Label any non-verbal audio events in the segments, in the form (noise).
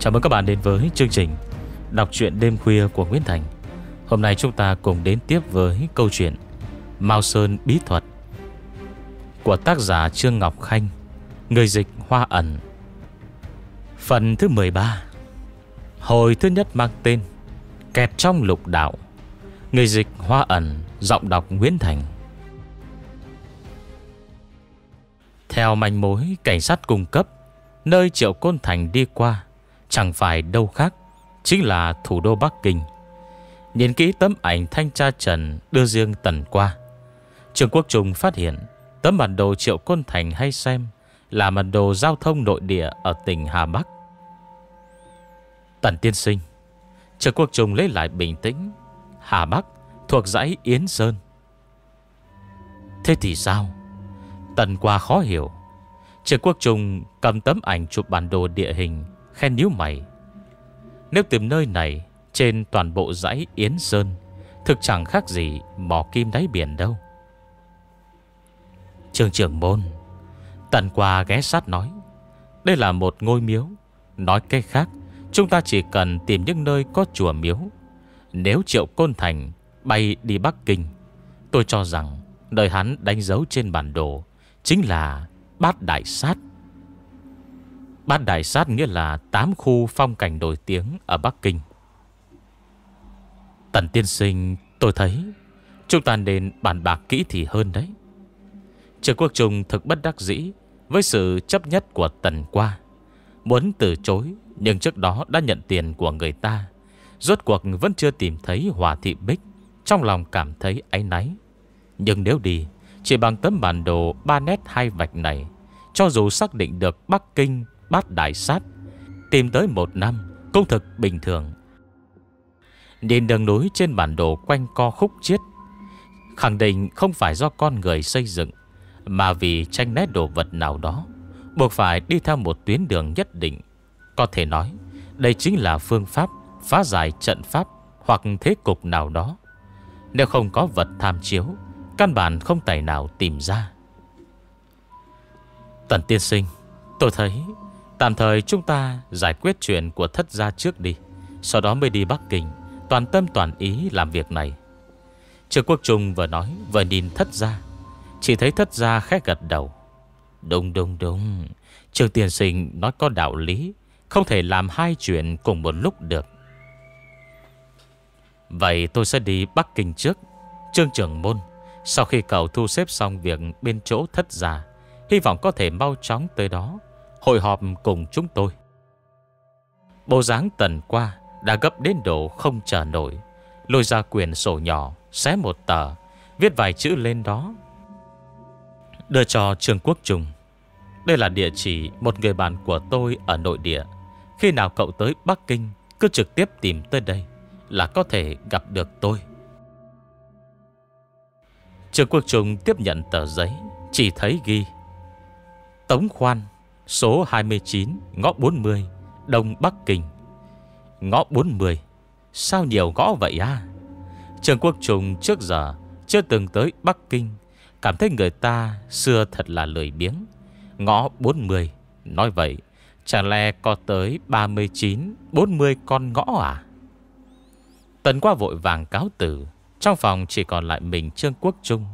Chào mừng các bạn đến với chương trình Đọc truyện đêm khuya của Nguyễn Thành. Hôm nay chúng ta cùng đến tiếp với câu chuyện Mao Sơn Bí Thuật Của tác giả Trương Ngọc Khanh, Người dịch Hoa Ẩn. Phần thứ 13 Hồi thứ nhất mang tên Kẹt trong lục đạo, Người dịch Hoa Ẩn, Giọng đọc Nguyễn Thành. Theo manh mối, cảnh sát cung cấp Nơi Triệu Côn Thành đi qua Chẳng phải đâu khác, Chính là thủ đô Bắc Kinh. Nhìn kỹ tấm ảnh thanh tra Trần Đưa riêng tần qua Trường Quốc Trung phát hiện Tấm bản đồ Triệu Côn Thành hay xem Là bản đồ giao thông nội địa Ở tỉnh Hà Bắc. Tần Tiên Sinh Trường Quốc Trung lấy lại bình tĩnh. Hà Bắc thuộc dãy Yến Sơn. Thế thì sao? Tần qua khó hiểu. Trường Quốc Trung cầm tấm ảnh chụp bản đồ địa hình Khen nhíu mày. Nếu tìm nơi này Trên toàn bộ dãy Yến Sơn, Thực chẳng khác gì mỏ kim đáy biển đâu. Trường trưởng môn, Tần qua ghé sát nói, Đây là một ngôi miếu. Nói cách khác, Chúng ta chỉ cần tìm những nơi có chùa miếu. Nếu triệu côn thành Bay đi Bắc Kinh, Tôi cho rằng Nơi hắn đánh dấu trên bản đồ Chính là Bát Đại Sát. Bát Đại Sát nghĩa là 8 khu phong cảnh nổi tiếng ở Bắc Kinh. Tần tiên sinh, tôi thấy Chúng ta nên bàn bạc kỹ thì hơn đấy. Trường quốc trung thực bất đắc dĩ Với sự chấp nhất của tần qua, Muốn từ chối, Nhưng trước đó đã nhận tiền của người ta. Rốt cuộc vẫn chưa tìm thấy Hòa Thị Bích, Trong lòng cảm thấy áy náy. Nhưng nếu đi, Chỉ bằng tấm bản đồ ba nét hai vạch này, Cho dù xác định được Bắc Kinh Bát Đại Sát, Tìm tới một năm, Công thực bình thường. Nhìn đường núi trên bản đồ quanh co khúc chiết, Khẳng định không phải do con người xây dựng, Mà vì tranh nét đồ vật nào đó, Buộc phải đi theo một tuyến đường nhất định. Có thể nói, Đây chính là phương pháp phá giải trận pháp Hoặc thế cục nào đó. Nếu không có vật tham chiếu, Căn bản không tài nào tìm ra. Tần tiên sinh, Tôi thấy Tạm thời chúng ta giải quyết chuyện của thất gia trước đi. Sau đó mới đi Bắc Kinh, Toàn tâm toàn ý làm việc này. Trương Quốc Trung vừa nói, Vừa nhìn thất gia. Chỉ thấy thất gia khẽ gật đầu. Đúng đúng đúng. Trương tiền Sinh nói có đạo lý, Không thể làm hai chuyện cùng một lúc được. Vậy tôi sẽ đi Bắc Kinh trước. Trương trưởng môn, Sau khi cậu thu xếp xong việc bên chỗ thất gia, Hy vọng có thể mau chóng tới đó. Hội họp cùng chúng tôi. Bộ dáng tần qua Đã gấp đến độ không chờ nổi. Lôi ra quyền sổ nhỏ, Xé một tờ, Viết vài chữ lên đó. Đưa cho Trương Quốc Trung. Đây là địa chỉ một người bạn của tôi ở nội địa. Khi nào cậu tới Bắc Kinh, Cứ trực tiếp tìm tới đây Là có thể gặp được tôi. Trương Quốc Trung tiếp nhận tờ giấy, Chỉ thấy ghi, Tống khoan Số 29 ngõ 40 Đông Bắc Kinh. Ngõ 40 Sao nhiều ngõ vậy à? Trường Quốc Trung trước giờ Chưa từng tới Bắc Kinh, Cảm thấy người ta xưa thật là lười biếng. Ngõ 40 Nói vậy Chẳng lẽ có tới 39 40 con ngõ à? Tần qua vội vàng cáo tử Trong phòng chỉ còn lại mình Trương Quốc Trung.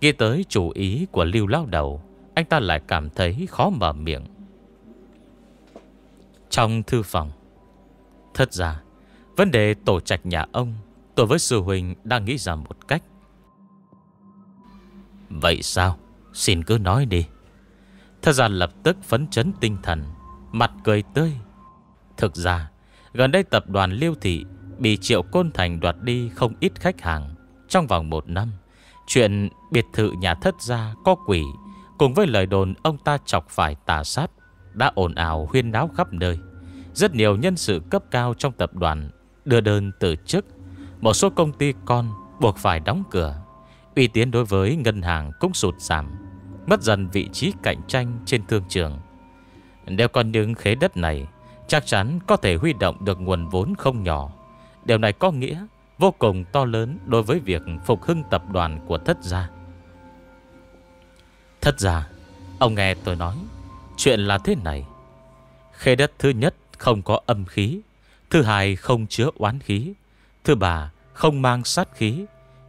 Ghi tới chủ ý của Lưu Lao Đầu anh ta lại cảm thấy khó mở miệng. Trong thư phòng Thật ra Vấn đề tổ trạch nhà ông, Tôi với sư huynh đang nghĩ ra một cách. Vậy sao? Xin cứ nói đi. Thật ra lập tức phấn chấn tinh thần, Mặt cười tươi. Thực ra, Gần đây tập đoàn Liêu Thị Bị Triệu Côn Thành đoạt đi không ít khách hàng. Trong vòng một năm, Chuyện biệt thự nhà thất gia có quỷ Cùng với lời đồn, ông ta chọc phải tà sát, Đã ồn ào huyên náo khắp nơi. Rất nhiều nhân sự cấp cao trong tập đoàn Đưa đơn từ chức. Một số công ty con buộc phải đóng cửa. Uy tín đối với ngân hàng cũng sụt giảm, Mất dần vị trí cạnh tranh trên thương trường. Nếu còn những khế đất này, Chắc chắn có thể huy động được nguồn vốn không nhỏ. Điều này có nghĩa Vô cùng to lớn đối với việc phục hưng tập đoàn của thất gia thật ra Ông nghe tôi nói, Chuyện là thế này. Khê đất thứ nhất không có âm khí, Thứ hai không chứa oán khí, Thứ ba không mang sát khí,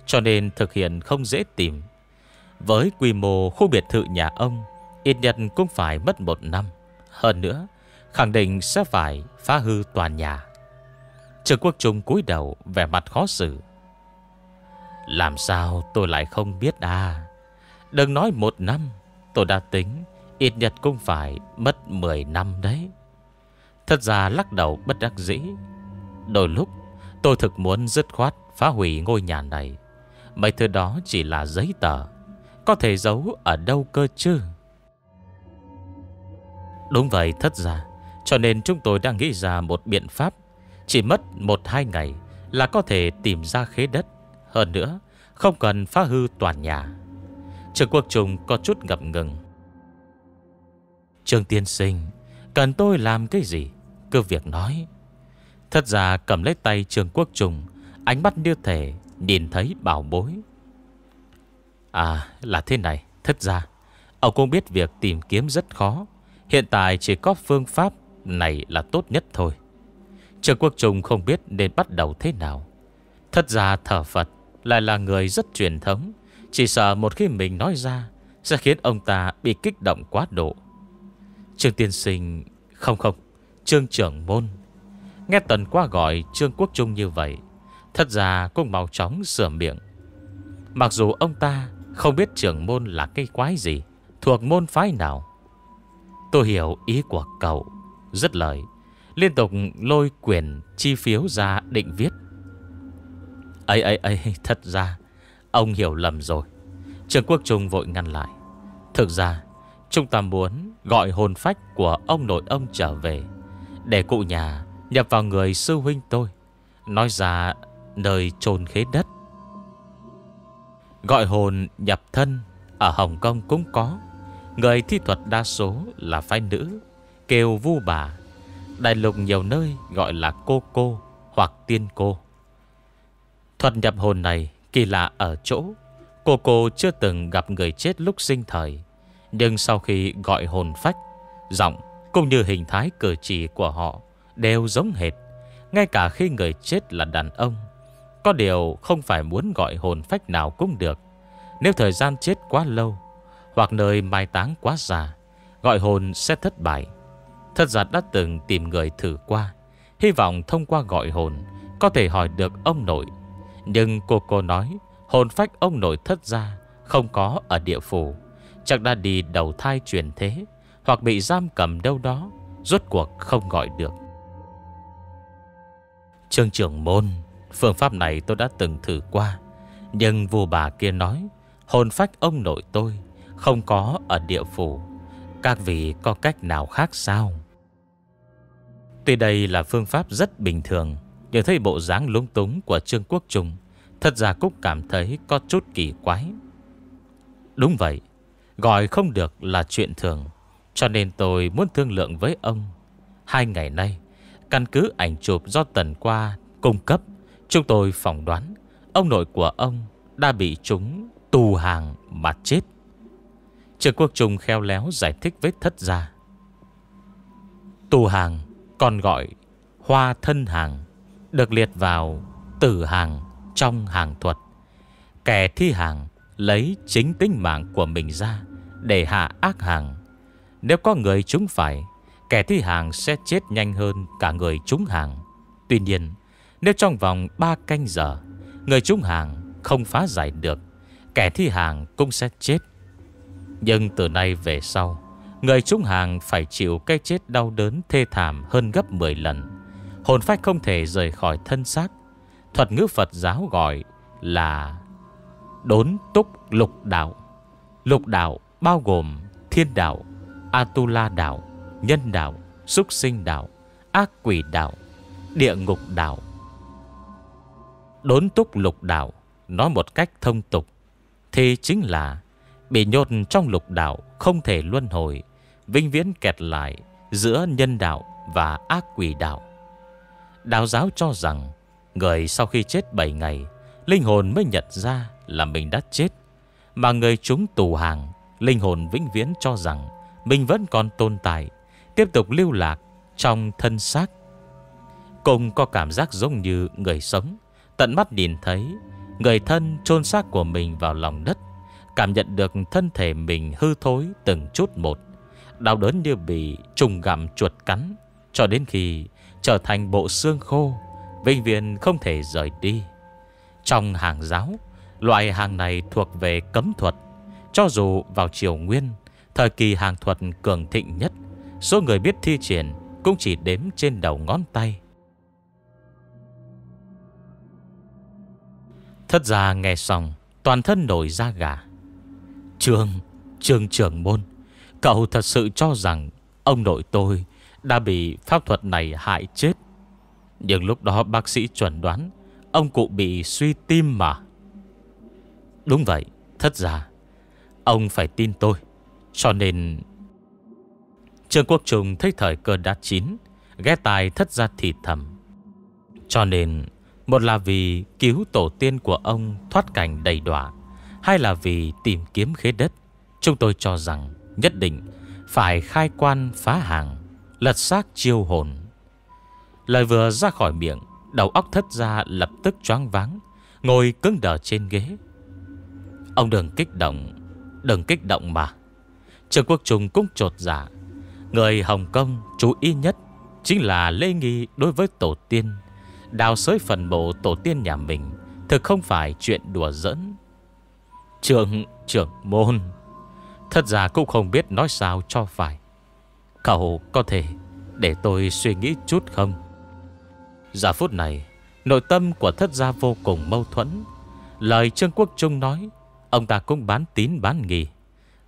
Cho nên thực hiện không dễ tìm. Với quy mô khu biệt thự nhà ông, Ít nhất cũng phải mất một năm. Hơn nữa, Khẳng định sẽ phải phá hư toàn nhà. Trương Quốc Trung cúi đầu, Vẻ mặt khó xử. Làm sao tôi lại không biết à? Đừng nói một năm, Tôi đã tính, Ít nhất cũng phải mất 10 năm đấy. Thật ra lắc đầu bất đắc dĩ. Đôi lúc, tôi thực muốn dứt khoát phá hủy ngôi nhà này. Mấy thứ đó chỉ là giấy tờ. Có thể giấu ở đâu cơ chứ? Đúng vậy thật ra Cho nên chúng tôi đang nghĩ ra một biện pháp. Chỉ mất một hai ngày Là có thể tìm ra khế đất. Hơn nữa, Không cần phá hư toàn nhà. Trường quốc trung có chút ngập ngừng. Trường tiên sinh Cần tôi làm cái gì? Cứ việc nói. Thật ra cầm lấy tay trường quốc Trung, Ánh mắt như thể nhìn thấy bảo bối. À là thế này Thật ra Ông cũng biết việc tìm kiếm rất khó. Hiện tại chỉ có phương pháp này là tốt nhất thôi. Trường quốc Trung không biết nên bắt đầu thế nào. Thật ra thở Phật Lại là người rất truyền thống. Chỉ sợ một khi mình nói ra, Sẽ khiến ông ta bị kích động quá độ. Trương tiên sinh, Không không, Trương trưởng môn. Nghe tần qua gọi Trương Quốc Trung như vậy, Thật ra cũng mau chóng sửa miệng. Mặc dù ông ta Không biết trưởng môn là cây quái gì, Thuộc môn phái nào. Tôi hiểu ý của cậu. Rất lời, Liên tục lôi quyền chi phiếu ra định viết. Ấy ấy ấy, Thật ra Ông hiểu lầm rồi. Trương Quốc Trung vội ngăn lại. Thực ra, Chúng ta muốn gọi hồn phách của ông nội ông trở về, Để cụ nhà nhập vào người sư huynh tôi. Nói ra nơi chôn khế đất. Gọi hồn nhập thân Ở Hồng Kông cũng có. Người thi thuật đa số là phái nữ, Kêu vu bà. Đại lục nhiều nơi gọi là cô cô Hoặc tiên cô. Thuật nhập hồn này kỳ lạ ở chỗ, Cô cô chưa từng gặp người chết lúc sinh thời. Nhưng sau khi gọi hồn phách, Giọng cũng như hình thái cử chỉ của họ Đều giống hệt. Ngay cả khi người chết là đàn ông, Có điều không phải muốn gọi hồn phách nào cũng được. Nếu thời gian chết quá lâu Hoặc nơi mai táng quá già, Gọi hồn sẽ thất bại. Thật ra đã từng tìm người thử qua, Hy vọng thông qua gọi hồn Có thể hỏi được ông nội nhưng cô cô nói, Hồn phách ông nội thất gia Không có ở địa phủ. Chắc đã đi đầu thai truyền thế, Hoặc bị giam cầm đâu đó, Rốt cuộc không gọi được. Trương trưởng môn, Phương pháp này tôi đã từng thử qua. Nhưng vua bà kia nói, Hồn phách ông nội tôi Không có ở địa phủ. Các vị có cách nào khác sao? Tuy đây là phương pháp rất bình thường nhưng thấy bộ dáng lúng túng của Trương Quốc Trung, Thật ra Cúc cảm thấy có chút kỳ quái. Đúng vậy, Gọi không được là chuyện thường, Cho nên tôi muốn thương lượng với ông. Hai ngày nay, Căn cứ ảnh chụp do tần qua cung cấp, Chúng tôi phỏng đoán Ông nội của ông đã bị chúng tù hàng mà chết. Trương Quốc Trung khéo léo giải thích với thất gia. Tù hàng, còn gọi hoa thân hàng. Được liệt vào tử hàng trong hàng thuật. Kẻ thi hàng lấy chính tính mạng của mình ra Để hạ ác hàng. Nếu có người chúng phải, Kẻ thi hàng sẽ chết nhanh hơn cả người trúng hàng. Tuy nhiên, Nếu trong vòng 3 canh giờ, Người trúng hàng không phá giải được, Kẻ thi hàng cũng sẽ chết. Nhưng từ nay về sau, Người trúng hàng phải chịu cái chết đau đớn thê thảm hơn gấp 10 lần. Hồn phách không thể rời khỏi thân xác Thuật ngữ Phật giáo gọi là Đốn túc lục đạo Lục đạo bao gồm thiên đạo, Atula đạo nhân đạo, súc sinh đạo, ác quỷ đạo, địa ngục đạo. Đốn túc lục đạo, nói một cách thông tục, thì chính là bị nhốt trong lục đạo không thể luân hồi, vinh viễn kẹt lại giữa nhân đạo và ác quỷ đạo. Đạo giáo cho rằng, người sau khi chết 7 ngày, linh hồn mới nhận ra là mình đã chết, mà người chúng tù hàng, linh hồn vĩnh viễn cho rằng mình vẫn còn tồn tại Tiếp tục lưu lạc trong thân xác. Cùng có cảm giác giống như người sống, tận mắt nhìn thấy người thân chôn xác của mình vào lòng đất, cảm nhận được thân thể mình hư thối từng chút một, đau đớn như bị trùng gặm chuột cắn, cho đến khi trở thành bộ xương khô, vĩnh viễn không thể rời đi. Trong hàng giáo, loại hàng này thuộc về cấm thuật, cho dù vào triều nguyên, thời kỳ hàng thuật cường thịnh nhất, số người biết thi triển cũng chỉ đếm trên đầu ngón tay. Thất gia nghe xong Toàn thân nổi da gà Trương Trương trưởng môn Cậu thật sự cho rằng Ông nội tôi đã bị pháp thuật này hại chết. Nhưng lúc đó bác sĩ chuẩn đoán, Ông cụ bị suy tim mà. Đúng vậy, Thất giả. Ông phải tin tôi. Cho nên, Trương Quốc Trung thấy thời cơ đã chín, Ghé tài thất ra thì thầm. Cho nên, một là vì cứu tổ tiên của ông thoát cảnh đầy đọa, Hai là vì tìm kiếm khế đất. Chúng tôi cho rằng nhất định phải khai quan phá hàng. Lật xác chiêu hồn. Lời vừa ra khỏi miệng, Đầu óc thất ra lập tức choáng váng, Ngồi cứng đờ trên ghế. Ông đừng kích động, Đừng kích động mà. Trường Quốc Trung cũng trột dạ. Người Hồng Kông chú ý nhất Chính là lễ nghi đối với tổ tiên, Đào sới phần mộ tổ tiên nhà mình, Thực không phải chuyện đùa giỡn. Trưởng trưởng môn Thật ra cũng không biết nói sao cho phải. Cậu có thể Để tôi suy nghĩ chút không? Giờ phút này, Nội tâm của thất gia vô cùng mâu thuẫn. Lời Trương Quốc Trung nói, Ông ta cũng bán tín bán nghi.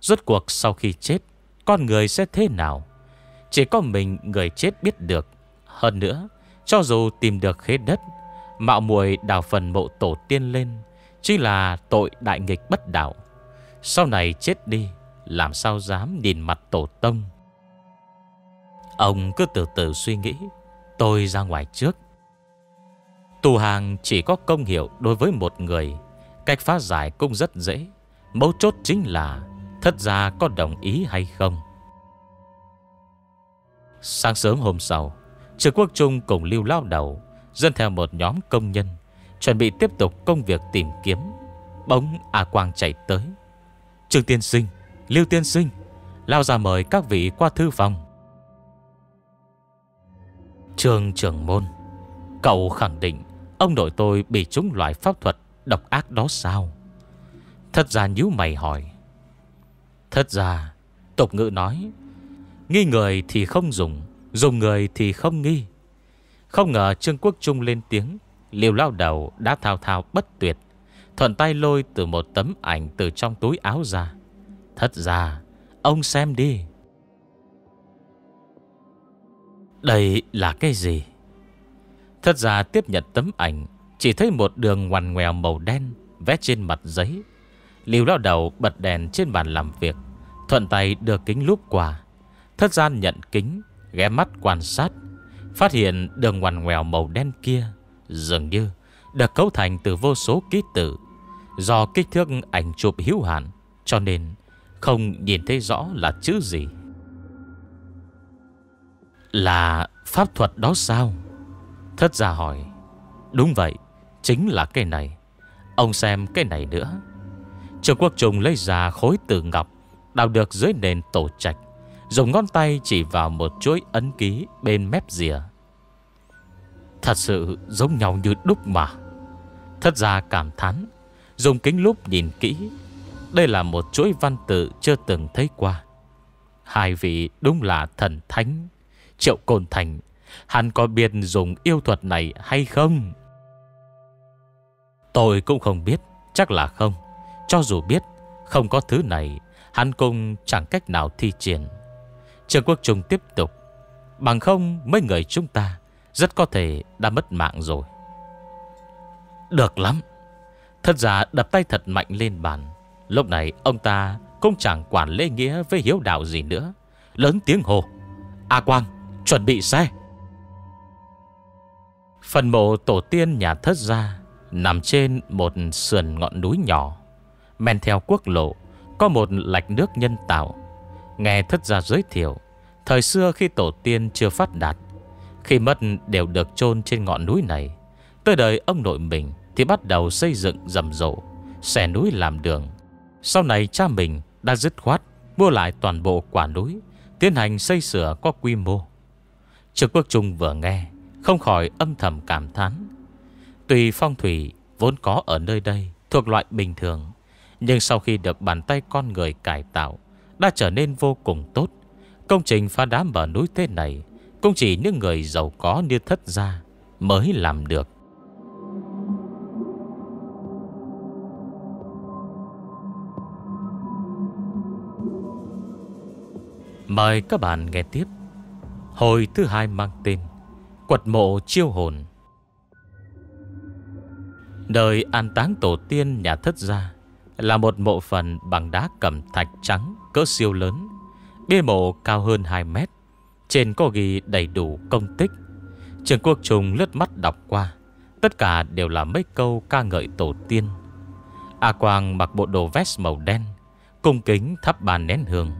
Rốt cuộc sau khi chết, Con người sẽ thế nào? Chỉ có mình người chết biết được. Hơn nữa, cho dù tìm được khế đất, Mạo muội đào phần mộ tổ tiên lên Chỉ là tội đại nghịch bất đạo. Sau này chết đi, Làm sao dám nhìn mặt tổ tông? Ông cứ từ từ suy nghĩ. Tôi ra ngoài trước. Tù hàng chỉ có công hiệu đối với một người. Cách phá giải cũng rất dễ. Mấu chốt chính là Thất gia có đồng ý hay không. Sáng sớm hôm sau Trương Quốc Trung cùng lưu lao đầu Dân theo một nhóm công nhân, Chuẩn bị tiếp tục công việc tìm kiếm. Bóng A Quang chạy tới. Trương Tiên Sinh, Lưu Tiên Sinh, Lao ra mời các vị qua thư phòng. Trương trưởng môn. Cậu khẳng định Ông nội tôi bị trúng loại pháp thuật Độc ác đó sao? Thật ra nhíu mày hỏi. Thật ra Tục ngữ nói, Nghi người thì không dùng Dùng người thì không nghi. Không ngờ Trương Quốc Trung lên tiếng Liều lao đầu đã thao thao bất tuyệt, Thuận tay lôi từ một tấm ảnh Từ trong túi áo ra. Thật ra Ông xem đi. Đây là cái gì? Thật ra tiếp nhận tấm ảnh, Chỉ thấy một đường ngoằn ngoèo màu đen Vét trên mặt giấy. Liều lao đầu bật đèn trên bàn làm việc, Thuận tay đưa kính lúp qua. Thất gian nhận kính, ghé mắt quan sát, Phát hiện đường ngoằn ngoèo màu đen kia Dường như được cấu thành từ vô số ký tự Do kích thước ảnh chụp hữu hạn, Cho nên không nhìn thấy rõ là chữ gì. Là pháp thuật đó sao? Thất gia hỏi. Đúng vậy, Chính là cái này. Ông xem cái này nữa. Trường quốc trùng lấy ra khối từ ngọc, Đào được dưới nền tổ trạch, Dùng ngón tay chỉ vào một chuỗi ấn ký bên mép rìa. Thật sự giống nhau như đúc mà. Thất ra cảm thán, Dùng kính lúp nhìn kỹ. Đây là một chuỗi văn tự chưa từng thấy qua. Hai vị đúng là thần thánh. Triệu Côn Thành, Hắn có biết dùng yêu thuật này hay không? Tôi cũng không biết, Chắc là không. Cho dù biết, Không có thứ này, Hắn cũng chẳng cách nào thi triển. Trương Quốc Trung tiếp tục, Bằng không, mấy người chúng ta Rất có thể đã mất mạng rồi. Được lắm. Thật ra đập tay thật mạnh lên bàn. Lúc này, ông ta Cũng chẳng quản lễ nghĩa với hiếu đạo gì nữa, Lớn tiếng hồ A Quang chuẩn bị xe. Phần mộ tổ tiên nhà thất gia Nằm trên một sườn ngọn núi nhỏ. Men theo quốc lộ, Có một lạch nước nhân tạo. Nghe thất gia giới thiệu, Thời xưa khi tổ tiên chưa phát đạt, Khi mất đều được chôn trên ngọn núi này. Tới đời ông nội mình Thì bắt đầu xây dựng rầm rộ, Xẻ núi làm đường. Sau này cha mình đã dứt khoát, Mua lại toàn bộ quả núi, Tiến hành xây sửa có quy mô. Trương Quốc Trung vừa nghe, Không khỏi âm thầm cảm thán. Tùy phong thủy vốn có ở nơi đây Thuộc loại bình thường, Nhưng sau khi được bàn tay con người cải tạo, Đã trở nên vô cùng tốt. Công trình phá đá bờ núi thế này Cũng chỉ những người giàu có như thất gia Mới làm được. Mời các bạn nghe tiếp. Hồi thứ hai mang tên Quật mộ chiêu hồn. Đời an táng tổ tiên nhà thất gia Là một mộ phần bằng đá cẩm thạch trắng Cỡ siêu lớn, Bia mộ cao hơn 2 mét, Trên có ghi đầy đủ công tích. Trường quốc trùng lướt mắt đọc qua, Tất cả đều là mấy câu ca ngợi tổ tiên. A Quang mặc bộ đồ vest màu đen, Cung kính thắp bàn nén hương.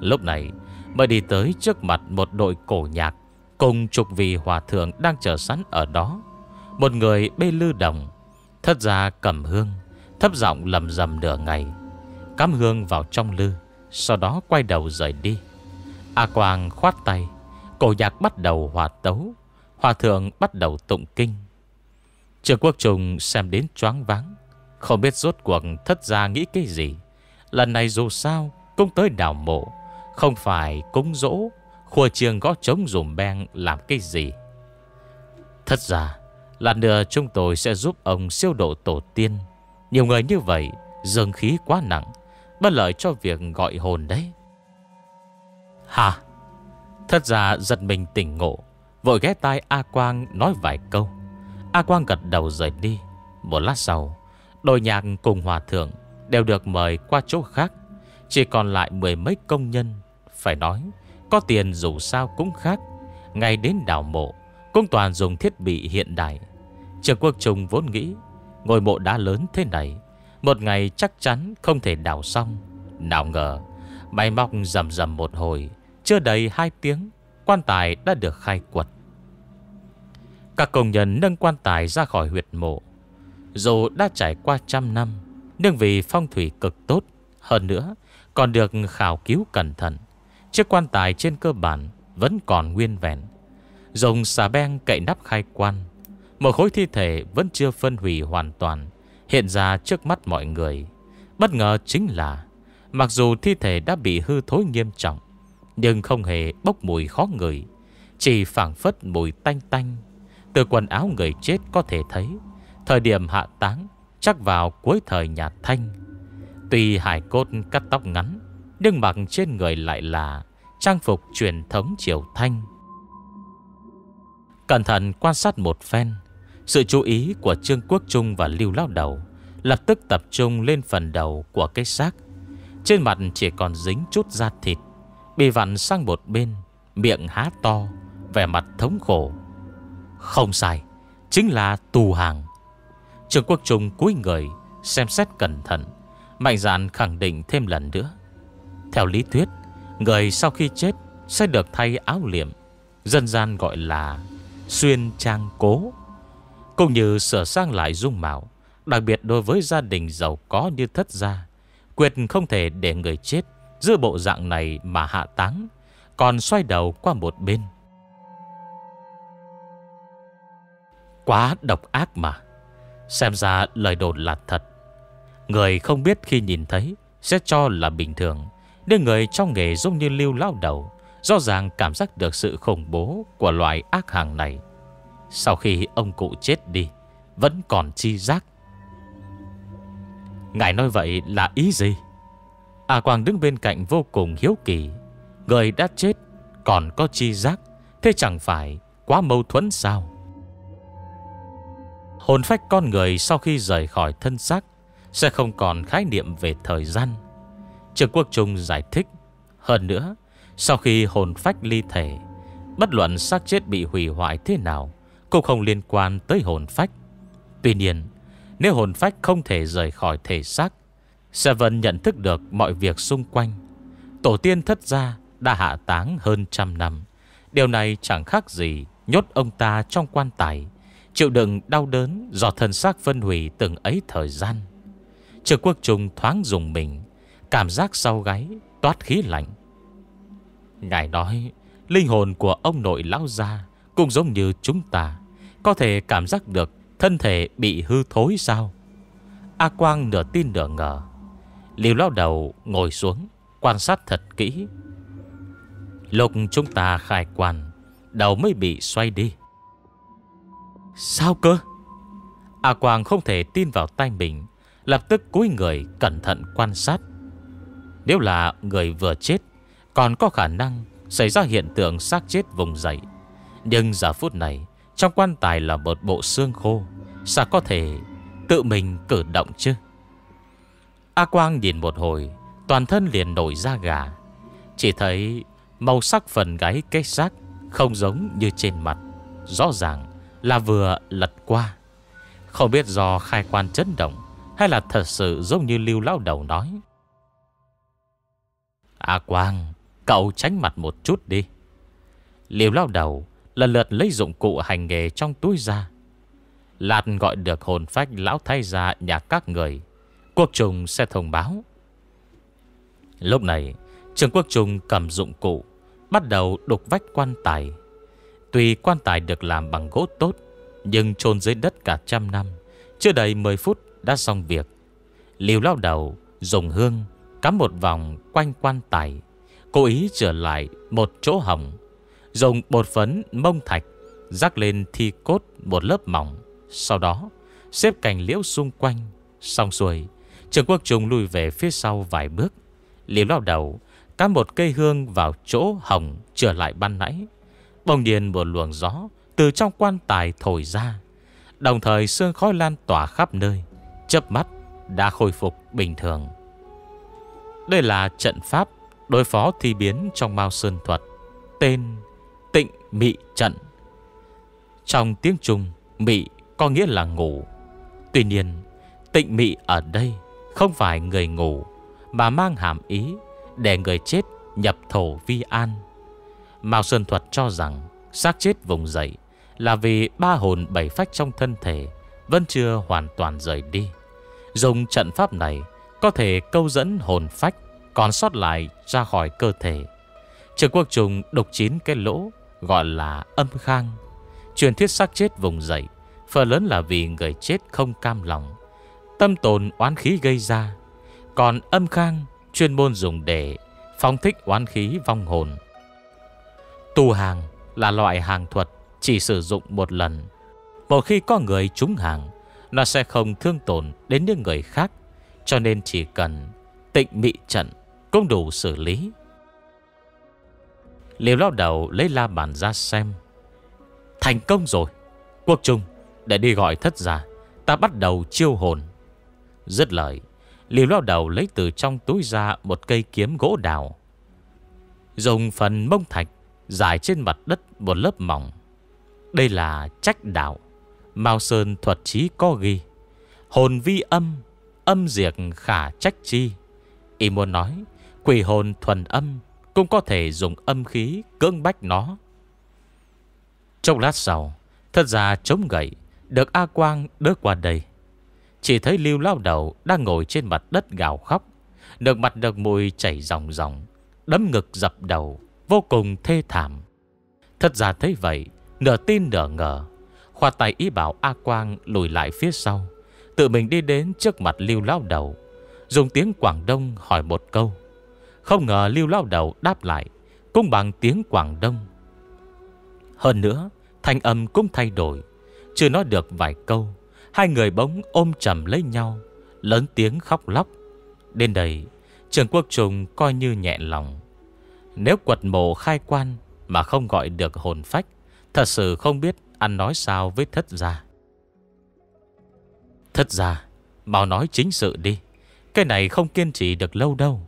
Lúc này mới đi tới trước mặt một đội cổ nhạc, Cùng chục vị hòa thượng đang chờ sẵn ở đó. Một người bê lư đồng, Thất ra cầm hương, Thấp giọng lầm rầm nửa ngày. Cắm hương vào trong lư, Sau đó quay đầu rời đi. A Quang khoát tay, Cổ nhạc bắt đầu hòa tấu, Hòa thượng bắt đầu tụng kinh. Trường quốc trùng xem đến choáng váng, Không biết rốt cuộc thất ra nghĩ cái gì. Lần này dù sao Cũng tới đảo mộ không phải cúng dỗ, Khua trường có trống dùm beng làm cái gì. Thật ra là nữa chúng tôi sẽ giúp ông siêu độ tổ tiên. Nhiều người như vậy, Dương khí quá nặng, Bất lợi cho việc gọi hồn đấy. Hả Thật ra giật mình tỉnh ngộ, Vội ghé tai A Quang nói vài câu. A Quang gật đầu rời đi. Một lát sau Đội nhạc cùng hòa thượng Đều được mời qua chỗ khác. Chỉ còn lại mười mấy công nhân phải nói, Có tiền dù sao cũng khác. Ngay đến đảo mộ, cũng toàn dùng thiết bị hiện đại. Trường quốc trùng vốn nghĩ, Ngôi mộ đá lớn thế này, Một ngày chắc chắn không thể đào xong. Nào ngờ, Máy móc rầm rầm một hồi, Chưa đầy hai tiếng, Quan tài đã được khai quật. Các công nhân nâng quan tài ra khỏi huyệt mộ. Dù đã trải qua trăm năm, Nhưng vì phong thủy cực tốt, Hơn nữa Còn được khảo cứu cẩn thận. Chiếc quan tài trên cơ bản Vẫn còn nguyên vẹn. Dùng xà beng cậy nắp khai quan. Một khối thi thể vẫn chưa phân hủy hoàn toàn, Hiện ra trước mắt mọi người. Bất ngờ chính là, Mặc dù thi thể đã bị hư thối nghiêm trọng, Nhưng không hề bốc mùi khó ngửi, Chỉ phảng phất mùi tanh tanh. Từ quần áo người chết có thể thấy, Thời điểm hạ táng, Chắc vào cuối thời nhà Thanh. Tuy hải cốt cắt tóc ngắn nhưng mặc trên người lại là Trang phục truyền thống triều Thanh. Cẩn thận quan sát một phen, Sự chú ý của Trương Quốc Trung và Lưu Lao Đầu Lập tức tập trung lên phần đầu của cái xác. Trên mặt chỉ còn dính chút da thịt, Bị vặn sang một bên, Miệng há to, Vẻ mặt thống khổ. Không sai, Chính là tù hàng. Trương Quốc Trung cúi người Xem xét cẩn thận, Mạnh dạn khẳng định thêm lần nữa. Theo lý thuyết, Người sau khi chết Sẽ được thay áo liệm Dân gian gọi là Xuyên trang cố, Cũng như sửa sang lại dung mạo, Đặc biệt đối với gia đình giàu có như thất gia Quyệt không thể để người chết Giữa bộ dạng này mà hạ táng, Còn xoay đầu qua một bên. Quá độc ác mà. Xem ra lời đồn là thật. Người không biết khi nhìn thấy Sẽ cho là bình thường. Nhưng người trong nghề giống như lưu lao đầu, Rõ ràng cảm giác được sự khủng bố Của loài ác hàng này. Sau khi ông cụ chết đi, Vẫn còn chi giác. Ngài nói vậy là ý gì? À Quang đứng bên cạnh vô cùng hiếu kỳ. Người đã chết, Còn có chi giác, Thế chẳng phải quá mâu thuẫn sao? Hồn phách con người sau khi rời khỏi thân xác Sẽ không còn khái niệm về thời gian. Trương Quốc Trung giải thích. Hơn nữa, sau khi hồn phách ly thể, Bất luận xác chết bị hủy hoại thế nào, Cũng không liên quan tới hồn phách. Tuy nhiên, Nếu hồn phách không thể rời khỏi thể xác Sẽ vẫn nhận thức được mọi việc xung quanh. Tổ tiên thất gia đã hạ táng hơn trăm năm. Điều này chẳng khác gì Nhốt ông ta trong quan tài, Chịu đựng đau đớn Do thân xác phân hủy từng ấy thời gian. Trực quốc trung thoáng dùng mình Cảm giác sau gáy Toát khí lạnh. Ngài nói, Linh hồn của ông nội lão gia Cũng giống như chúng ta. Có thể cảm giác được Thân thể bị hư thối sao? A Quang nửa tin nửa ngờ. Liều lao đầu ngồi xuống, Quan sát thật kỹ. Lục chúng ta khai quan, Đầu mới bị xoay đi. Sao cơ? A Quang không thể tin vào tay mình, Lập tức cúi người cẩn thận quan sát. Nếu là người vừa chết, Còn có khả năng Xảy ra hiện tượng xác chết vùng dậy. Nhưng giờ phút này, Trong quan tài là một bộ xương khô, Sao có thể tự mình cử động chứ? A Quang nhìn một hồi, Toàn thân liền nổi da gà. Chỉ thấy màu sắc phần gáy kết xác Không giống như trên mặt, Rõ ràng là vừa lật qua. Không biết do khai quan chấn động Hay là thật sự giống như lưu lao đầu nói. A Quang, Cậu tránh mặt một chút đi. Liều lao đầu Lần lượt lấy dụng cụ hành nghề trong túi ra. Lạt gọi được hồn phách lão thay ra nhà các người. Quốc trùng sẽ thông báo. Lúc này Trường quốc trùng cầm dụng cụ, Bắt đầu đục vách quan tài. Tuy quan tài được làm bằng gỗ tốt, Nhưng chôn dưới đất cả trăm năm, Chưa đầy 10 phút đã xong việc. Liều lao đầu Dùng hương Cắm một vòng quanh quan tài, Cố ý trở lại một chỗ hỏng, Dùng bột phấn, mông thạch, Rắc lên thi cốt một lớp mỏng. Sau đó, Xếp cành liễu xung quanh, Xong xuôi, Trường quốc trùng lùi về phía sau vài bước. Liễu lao đầu Cắm một cây hương vào chỗ hồng Trở lại ban nãy. Bồng điền một luồng gió Từ trong quan tài thổi ra, Đồng thời sương khói lan tỏa khắp nơi, Chớp mắt đã khôi phục bình thường. Đây là trận pháp Đối phó thi biến trong Mao Sơn Thuật, Tên Tịnh Mị Trận. Trong tiếng Trung, Mị có nghĩa là ngủ. Tuy nhiên, Tịnh Mị ở đây Không phải người ngủ, Mà mang hàm ý Để người chết nhập thổ vi an. Mao Sơn Thuật cho rằng xác chết vùng dậy Là vì ba hồn bảy phách trong thân thể Vẫn chưa hoàn toàn rời đi. Dùng trận pháp này có thể câu dẫn hồn phách còn sót lại ra khỏi cơ thể. Trường quốc trùng đục chín cái lỗ gọi là âm khang. Truyền thuyết xác chết vùng dậy, phần lớn là vì người chết không cam lòng. Tâm tồn oán khí gây ra. Còn âm khang chuyên môn dùng để phong thích oán khí vong hồn. Tu hàng là loại hàng thuật chỉ sử dụng một lần. Một khi có người trúng hàng, nó sẽ không thương tổn đến những người khác. Cho nên chỉ cần tịnh mị trận cũng đủ xử lý. Liều lao đầu lấy la bàn ra xem. Thành công rồi. Quốc trung, Để đi gọi thất giả Ta bắt đầu chiêu hồn. Dứt lời Liều lao đầu lấy từ trong túi ra Một cây kiếm gỗ đào. Dùng phần mông thạch Dài trên mặt đất một lớp mỏng. Đây là trách đạo. Mao Sơn thuật chí có ghi, Hồn vi âm Âm diệt khả trách chi. Y muốn nói, Quỷ hồn thuần âm Cũng có thể dùng âm khí cưỡng bách nó. Trong lát sau Thật ra chống gậy, Được A Quang đỡ qua đây. Chỉ thấy lưu lao đầu Đang ngồi trên mặt đất gào khóc Nước mặt được mùi chảy ròng ròng, Đấm ngực dập đầu, Vô cùng thê thảm. Thật ra thấy vậy, Nửa tin nửa ngờ, Khoa tay ý bảo A Quang lùi lại phía sau. Tự mình đi đến trước mặt lưu lao đầu, Dùng tiếng Quảng Đông hỏi một câu. Không ngờ lưu lao đầu đáp lại, Cũng bằng tiếng Quảng Đông. Hơn nữa, Thanh âm cũng thay đổi, Chưa nói được vài câu, Hai người bỗng ôm chầm lấy nhau, Lớn tiếng khóc lóc. Đến đây, Trường quốc trùng coi như nhẹ lòng. Nếu quật mộ khai quan Mà không gọi được hồn phách, Thật sự không biết ăn nói sao với thất gia thật ra, bảo nói chính sự đi. Cái này không kiên trì được lâu đâu.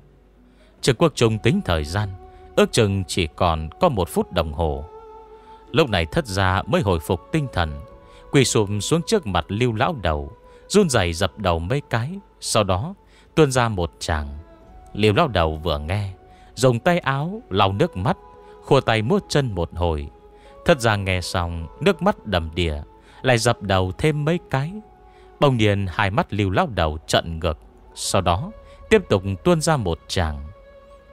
Trực quốc trung tính thời gian, Ước chừng chỉ còn có một phút đồng hồ. Lúc này thất gia mới hồi phục tinh thần, Quỳ sụm xuống trước mặt lưu lão đầu, Run dày dập đầu mấy cái. Sau đó, tuôn ra một chàng Lưu lão đầu vừa nghe, Dùng tay áo lau nước mắt, Khua tay mua chân một hồi. Thật ra nghe xong, Nước mắt đầm đìa, Lại dập đầu thêm mấy cái. Bỗng nhiên hai mắt lưu lao đầu trận ngược, Sau đó tiếp tục tuôn ra một tràng.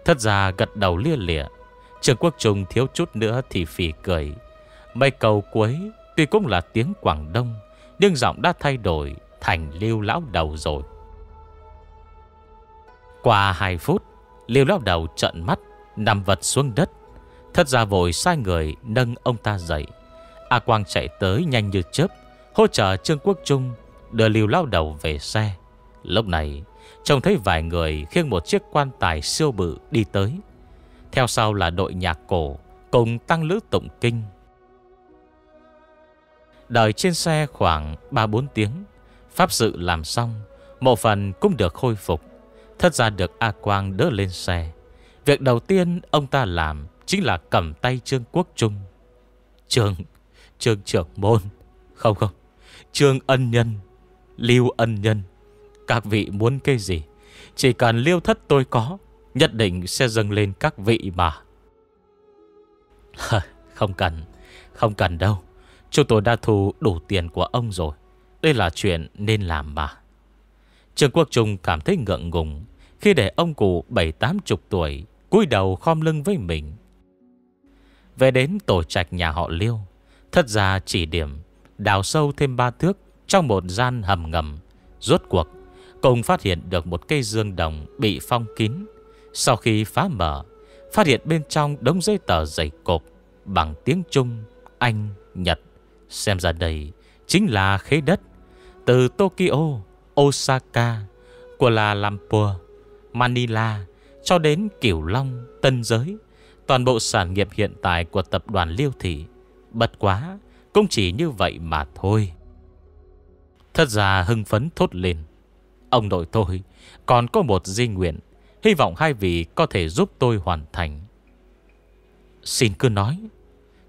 Thất ra gật đầu lia lịa, Trường quốc trung thiếu chút nữa thì phì cười. Mấy câu cuối Tuy cũng là tiếng Quảng Đông, Nhưng giọng đã thay đổi Thành lưu lão đầu rồi. Qua 2 phút, Lưu lão đầu trận mắt, Nằm vật xuống đất. Thất ra vội sai người nâng ông ta dậy. A Quang chạy tới nhanh như chớp, Hỗ trợ Trương Quốc Trung Đưa lưu lao đầu về xe. Lúc này, Trông thấy vài người khiêng một chiếc quan tài siêu bự đi tới. Theo sau là đội nhạc cổ Cùng tăng lữ tụng kinh. Đợi trên xe khoảng 3-4 tiếng, Pháp sự làm xong Một phần cũng được khôi phục. Thật ra được A Quang đỡ lên xe. Việc đầu tiên ông ta làm Chính là cầm tay Trương Quốc Trung. Trương Trương trưởng môn, Không không, Trương ân nhân Lưu ân nhân. Các vị muốn cái gì? Chỉ cần liêu thất tôi có, Nhất định sẽ dâng lên các vị mà. Không cần Không cần đâu. Chúng tôi đã thu đủ tiền của ông rồi. Đây là chuyện nên làm mà. Trương Quốc Trung cảm thấy ngượng ngùng Khi để ông cụ bảy, tám chục tuổi cúi đầu khom lưng với mình. Về đến tổ trạch nhà họ Liêu Thật ra chỉ điểm, Đào sâu thêm ba thước trong một gian hầm ngầm Rốt cuộc Cùng phát hiện được một cây dương đồng Bị phong kín. Sau khi phá mở Phát hiện bên trong đống giấy tờ dày cộp Bằng tiếng Trung, Anh, Nhật. Xem ra đây Chính là khế đất Từ Tokyo, Osaka Kuala Lumpur, Manila Cho đến Kiểu Long, Tân Giới. Toàn bộ sản nghiệp hiện tại của tập đoàn Liêu Thị Bật quá Cũng chỉ như vậy mà thôi. Thật ra hưng phấn thốt lên. Ông nội tôi, Còn có một di nguyện, Hy vọng hai vị có thể giúp tôi hoàn thành. Xin cứ nói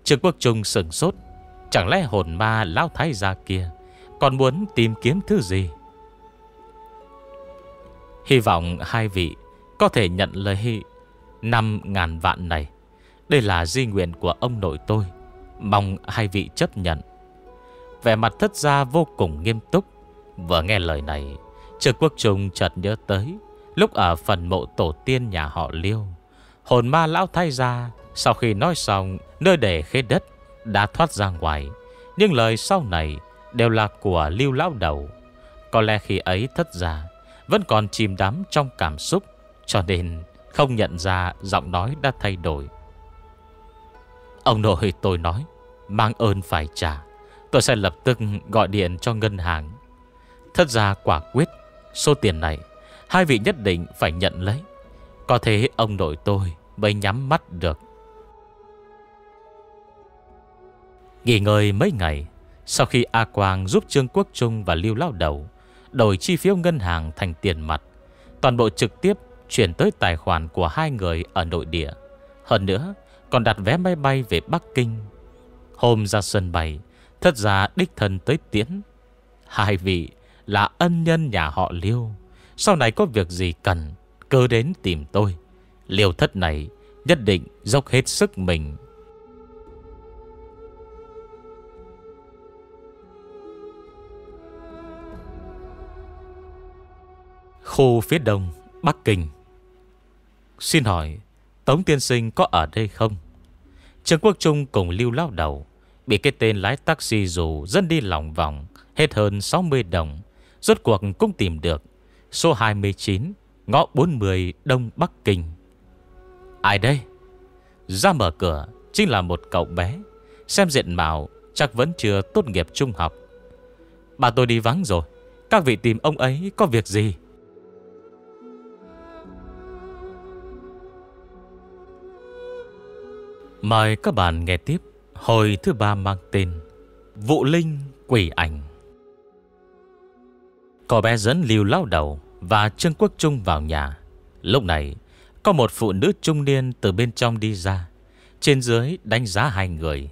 Trương Quốc Trung sừng sốt, Chẳng lẽ hồn ma lão thái gia kia Còn muốn tìm kiếm thứ gì? Hy vọng hai vị Có thể nhận lời năm ngàn vạn này. Đây là di nguyện của ông nội tôi, Mong hai vị chấp nhận. Vẻ mặt thất gia vô cùng nghiêm túc. Vừa nghe lời này, trực Quốc Trung chợt nhớ tới, Lúc ở phần mộ tổ tiên nhà họ Liêu, Hồn ma lão thay ra, Sau khi nói xong, Nơi để khế đất Đã thoát ra ngoài. Nhưng lời sau này Đều là của Liêu lão đầu. Có lẽ khi ấy thất gia Vẫn còn chìm đắm trong cảm xúc, Cho nên không nhận ra Giọng nói đã thay đổi. Ông nội tôi nói, Mang ơn phải trả. Tôi sẽ lập tức gọi điện cho ngân hàng. Thật ra quả quyết, Số tiền này, Hai vị nhất định phải nhận lấy. Có thế ông nội tôi mới nhắm mắt được. Nghỉ ngơi mấy ngày, Sau khi A Quang giúp Trương Quốc Trung và Lưu Lao Đầu Đổi chi phiếu ngân hàng thành tiền mặt, Toàn bộ trực tiếp chuyển tới tài khoản của hai người ở nội địa. Hơn nữa, còn đặt vé máy bay về Bắc Kinh. Hôm ra sân bay Thật ra đích thân tới tiễn. Hai vị là ân nhân nhà họ Liêu, Sau này có việc gì cần, cứ đến tìm tôi. Liêu thất này nhất định dốc hết sức mình. Khu phía đông Bắc Kinh. Xin hỏi, Tống tiên sinh có ở đây không? Trương Quốc Trung cùng lưu lao đầu Bị cái tên lái taxi dù Dân đi lòng vòng, Hết hơn 60 đồng. Rốt cuộc cũng tìm được. Số 29 Ngõ 40 Đông Bắc Kinh. Ai đây? Ra mở cửa, Chính là một cậu bé. Xem diện mạo, chắc vẫn chưa tốt nghiệp trung học. Bà tôi đi vắng rồi. Các vị tìm ông ấy có việc gì? Mời các bạn nghe tiếp. Hồi thứ ba mang tên Vụ Linh Quỷ Ảnh. Cò bé dẫn Lưu lao đầu Và Trương Quốc Trung vào nhà. Lúc này, Có một phụ nữ trung niên từ bên trong đi ra, Trên dưới đánh giá hai người.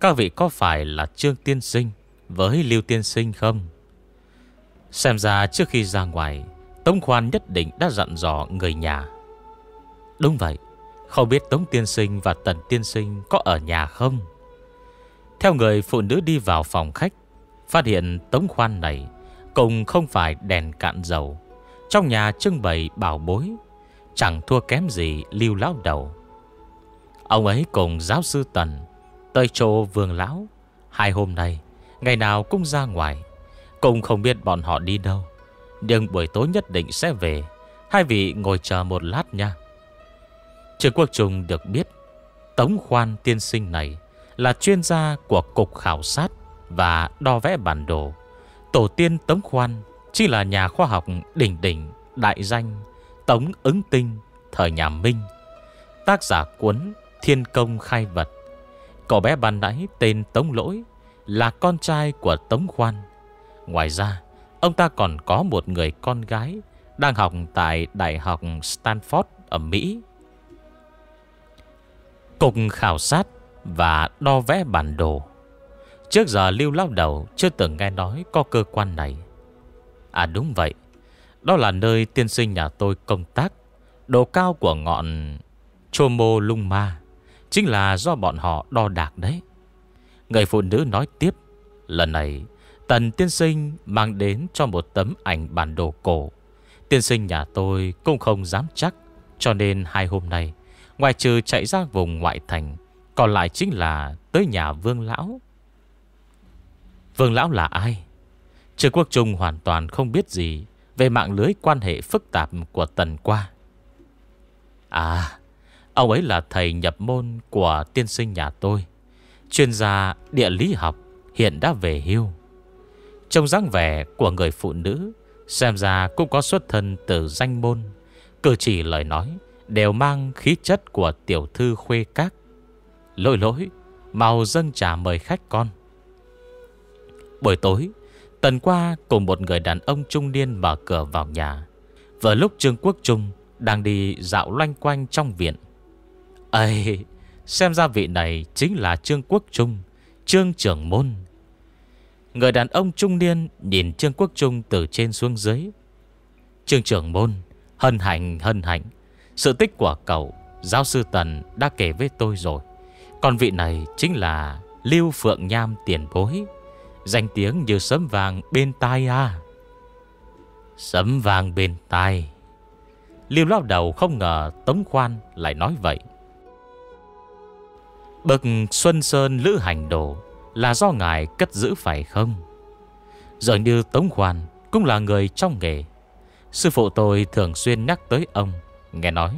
Các vị có phải là Trương Tiên Sinh Với Lưu Tiên Sinh không? Xem ra trước khi ra ngoài, Tống Khoan nhất định đã dặn dò người nhà. Đúng vậy không biết Tống Tiên Sinh và Tần Tiên Sinh có ở nhà không? Theo người phụ nữ đi vào phòng khách, Phát hiện Tống Khoan này Cùng không phải đèn cạn dầu. Trong nhà trưng bày bảo bối, Chẳng thua kém gì lưu lão đầu. Ông ấy cùng giáo sư Tần Tới chỗ vương lão. Hai hôm nay, Ngày nào cũng ra ngoài, Cũng không biết bọn họ đi đâu. Nhưng buổi tối nhất định sẽ về Hai vị ngồi chờ một lát nha. Trương Quốc Trung được biết, Tống khoan tiên sinh này Là chuyên gia của Cục Khảo sát Và đo vẽ bản đồ. Tổ tiên Tống khoan Chỉ là nhà khoa học đỉnh đỉnh, Đại danh Tống ứng tinh, Thời nhà Minh. Tác giả cuốn Thiên công khai vật. Cậu bé ban nãy tên Tống Lỗi Là con trai của Tống Khoan. Ngoài ra, Ông ta còn có một người con gái Đang học tại Đại học Stanford ở Mỹ. Cục khảo sát Và đo vẽ bản đồ. Trước giờ Lưu Lao Đầu Chưa từng nghe nói có cơ quan này. À đúng vậy. Đó là nơi tiên sinh nhà tôi công tác. Độ cao của ngọn Chomo Lung Ma Chính là do bọn họ đo đạc đấy. Người phụ nữ nói tiếp, Lần này, Tần tiên sinh mang đến cho một tấm ảnh bản đồ cổ. Tiên sinh nhà tôi cũng không dám chắc, Cho nên hai hôm nay Ngoài trừ chạy ra vùng ngoại thành, Còn lại chính là tới nhà vương lão. Vương lão là ai? Trương Quốc Trung hoàn toàn không biết gì Về mạng lưới quan hệ phức tạp của tần qua. À Ông ấy là thầy nhập môn của tiên sinh nhà tôi. Chuyên gia địa lý học, Hiện đã về hưu. Trong dáng vẻ của người phụ nữ, Xem ra cũng có xuất thân từ danh môn. Cử chỉ lời nói Đều mang khí chất của tiểu thư khuê các. Lỗi lỗi Màu dâng trà mời khách con. Buổi tối Tần qua cùng một người đàn ông trung niên mở cửa vào nhà. Vừa lúc Trương Quốc Trung Đang đi dạo loanh quanh trong viện. Ây, Xem ra vị này chính là Trương Quốc Trung, Trương trưởng môn. Người đàn ông trung niên Nhìn Trương Quốc Trung từ trên xuống dưới. Trương trưởng môn, Hân hạnh hân hạnh. Sự tích của cậu, Giáo sư Tần đã kể với tôi rồi. Còn vị này chính là Lưu Phượng Nham tiền bối. Danh tiếng như sấm vàng bên tai à. Sấm vàng bên tai. Lưu lao đầu không ngờ Tống Khoan lại nói vậy. Bậc Xuân Sơn Lữ Hành Đồ Là do ngài cất giữ phải không? Dường như Tống Khoan Cũng là người trong nghề. Sư phụ tôi thường xuyên nhắc tới ông. Nghe nói,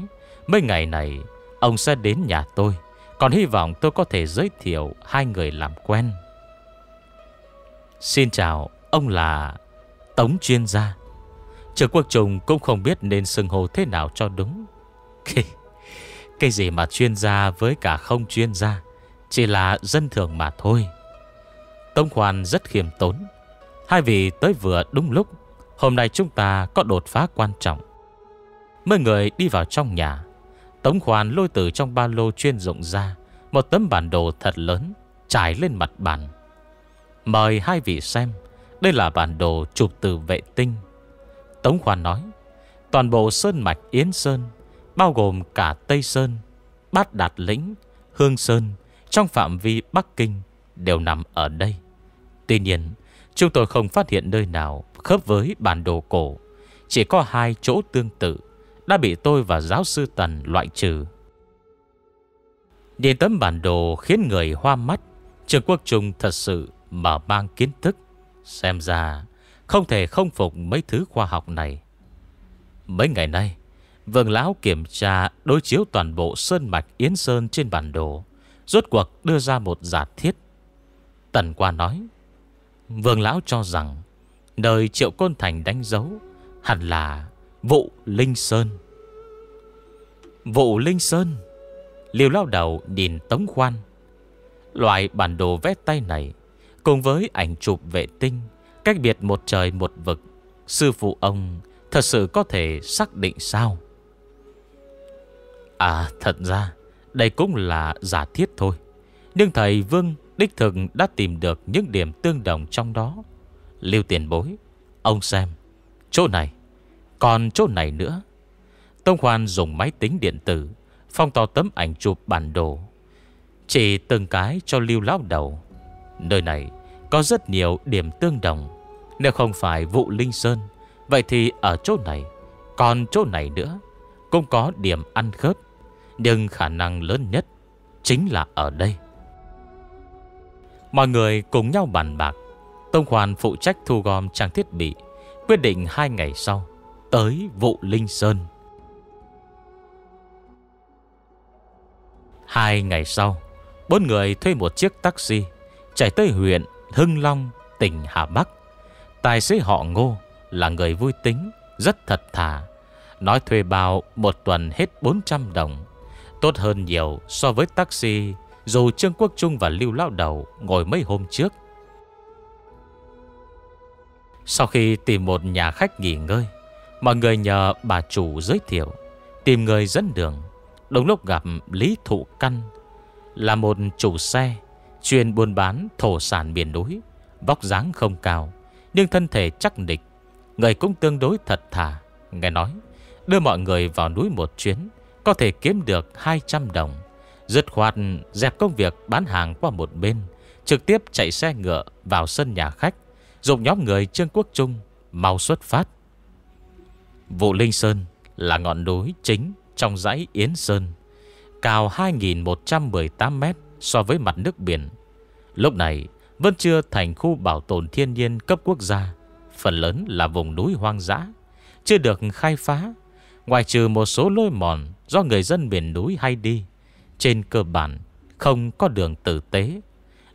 Mấy ngày này, Ông sẽ đến nhà tôi. Còn hy vọng tôi có thể giới thiệu Hai người làm quen. Xin chào, Ông là Tống chuyên gia. Trường Quốc trùng cũng không biết nên xưng hô thế nào cho đúng. (laughs) Cái gì mà chuyên gia với cả không chuyên gia, Chỉ là dân thường mà thôi. Tông Khoan rất khiêm tốn. Hai vị tới vừa đúng lúc, Hôm nay chúng ta có đột phá quan trọng. Mấy người đi vào trong nhà. Tống Khoan lôi từ trong ba lô chuyên dụng ra, Một tấm bản đồ thật lớn, Trải lên mặt bàn. Mời hai vị xem, Đây là bản đồ chụp từ vệ tinh. Tống Khoan nói, Toàn bộ sơn mạch Yến Sơn, Bao gồm cả Tây Sơn, Bát Đạt Lĩnh, Hương Sơn, Trong phạm vi Bắc Kinh Đều nằm ở đây. Tuy nhiên, Chúng tôi không phát hiện nơi nào Khớp với bản đồ cổ, Chỉ có hai chỗ tương tự. Đã bị tôi và giáo sư Tần loại trừ. Nhìn tấm bản đồ khiến người hoa mắt, Trường Quốc Trung thật sự mở mang kiến thức. Xem ra, Không thể không phục mấy thứ khoa học này. Mấy ngày nay Vương Lão kiểm tra đối chiếu toàn bộ sơn mạch Yến Sơn trên bản đồ, Rốt cuộc đưa ra một giả thiết. Tần qua nói Vương Lão cho rằng Nơi Triệu Côn Thành đánh dấu Hẳn là Vụ Linh Sơn. Vụ Linh Sơn, liều lao đầu nhìn Tống Khoan. Loại bản đồ vét tay này, Cùng với ảnh chụp vệ tinh, Cách biệt một trời một vực, Sư phụ ông Thật sự có thể xác định sao? À thật ra, Đây cũng là giả thiết thôi. Nhưng thầy Vương Đích thực đã tìm được những điểm tương đồng trong đó. Lưu tiền bối, Ông xem, Chỗ này. Còn chỗ này nữa. Tông Hoan dùng máy tính điện tử, Phong to tấm ảnh chụp bản đồ. Chỉ từng cái cho lưu lão đầu. Nơi này có rất nhiều điểm tương đồng. Nếu không phải vụ Linh Sơn, Vậy thì ở chỗ này, Còn chỗ này nữa, Cũng có điểm ăn khớp. Nhưng khả năng lớn nhất Chính là ở đây. Mọi người cùng nhau bàn bạc. Tông hoàn phụ trách thu gom trang thiết bị, Quyết định hai ngày sau. Tới vụ Linh Sơn. Hai ngày sau, Bốn người thuê một chiếc taxi Chạy tới huyện Hưng Long, tỉnh Hà Bắc. Tài xế họ ngô là người vui tính, Rất thật thà. Nói thuê bao một tuần hết 400 đồng, Tốt hơn nhiều so với taxi, Dù Trương Quốc Trung và Lưu Lao Đầu Ngồi mấy hôm trước. Sau khi tìm một nhà khách nghỉ ngơi Mọi người nhờ bà chủ giới thiệu, Tìm người dẫn đường. Đúng lúc gặp Lý Thụ Căn, Là một chủ xe, Chuyên buôn bán thổ sản miền núi, Vóc dáng không cao, Nhưng thân thể chắc nịch, Người cũng tương đối thật thà. Nghe nói, Đưa mọi người vào núi một chuyến, Có thể kiếm được 200 đồng. Dứt khoát, dẹp công việc bán hàng qua một bên, Trực tiếp chạy xe ngựa vào sân nhà khách, Dùng nhóm người Trương Quốc Trung Mau xuất phát. Vụ Linh Sơn là ngọn núi chính trong dãy Yến Sơn, Cao 2.118 mét so với mặt nước biển. Lúc này, vẫn chưa thành khu bảo tồn thiên nhiên cấp quốc gia, Phần lớn là vùng núi hoang dã, Chưa được khai phá Ngoài trừ một số lôi mòn Do người dân miền núi hay đi. Trên cơ bản, Không có đường tử tế.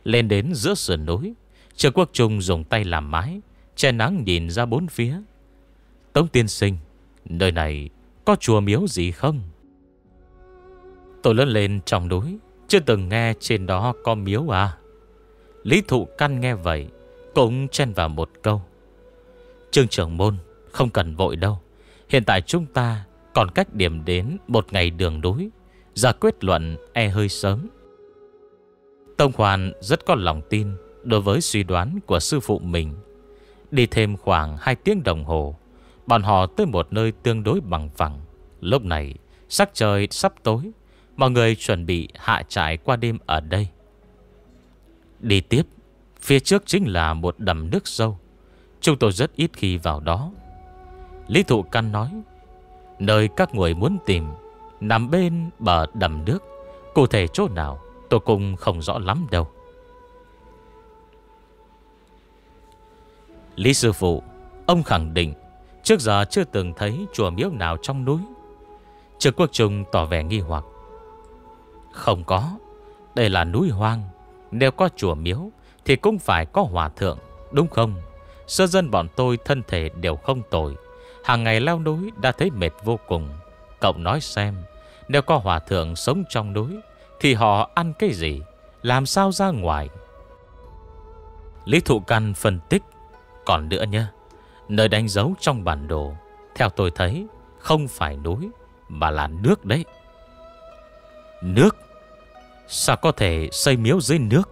Lên đến giữa sườn núi, Trương Quốc Trung dùng tay làm mái, Che nắng nhìn ra bốn phía. Tống tiên sinh, Nơi này có chùa miếu gì không? Tôi lớn lên trong núi, Chưa từng nghe trên đó có miếu à. Lý thụ căn nghe vậy, Cũng chen vào một câu. Trương trưởng môn, Không cần vội đâu. Hiện tại chúng ta còn cách điểm đến Một ngày đường núi, Ra quyết luận e hơi sớm. Tông Hoàn rất có lòng tin Đối với suy đoán của sư phụ mình. Đi thêm khoảng 2 tiếng đồng hồ Bọn họ tới một nơi tương đối bằng phẳng. Lúc này, Sắc trời sắp tối. Mọi người chuẩn bị hạ trại qua đêm ở đây. Đi tiếp, Phía trước chính là một đầm nước sâu. Chúng tôi rất ít khi vào đó. Lý Thụ Căn nói, Nơi các người muốn tìm, Nằm bên bờ đầm nước. Cụ thể chỗ nào, Tôi cũng không rõ lắm đâu. Lý Sư Phụ, Ông khẳng định Trước giờ chưa từng thấy chùa miếu nào trong núi. Trực Quốc Trung tỏ vẻ nghi hoặc. Không có, Đây là núi hoang. Nếu có chùa miếu, Thì cũng phải có hòa thượng, Đúng không? Sơ dân bọn tôi thân thể đều không tồi. Hàng ngày leo núi đã thấy mệt vô cùng. Cậu nói xem, Nếu có hòa thượng sống trong núi, Thì họ ăn cái gì? Làm sao ra ngoài? Lý Thụ Căn phân tích. Còn nữa nhé. Nơi đánh dấu trong bản đồ. Theo tôi thấy, Không phải núi, Mà là nước đấy. Nước? Sao có thể xây miếu dưới nước?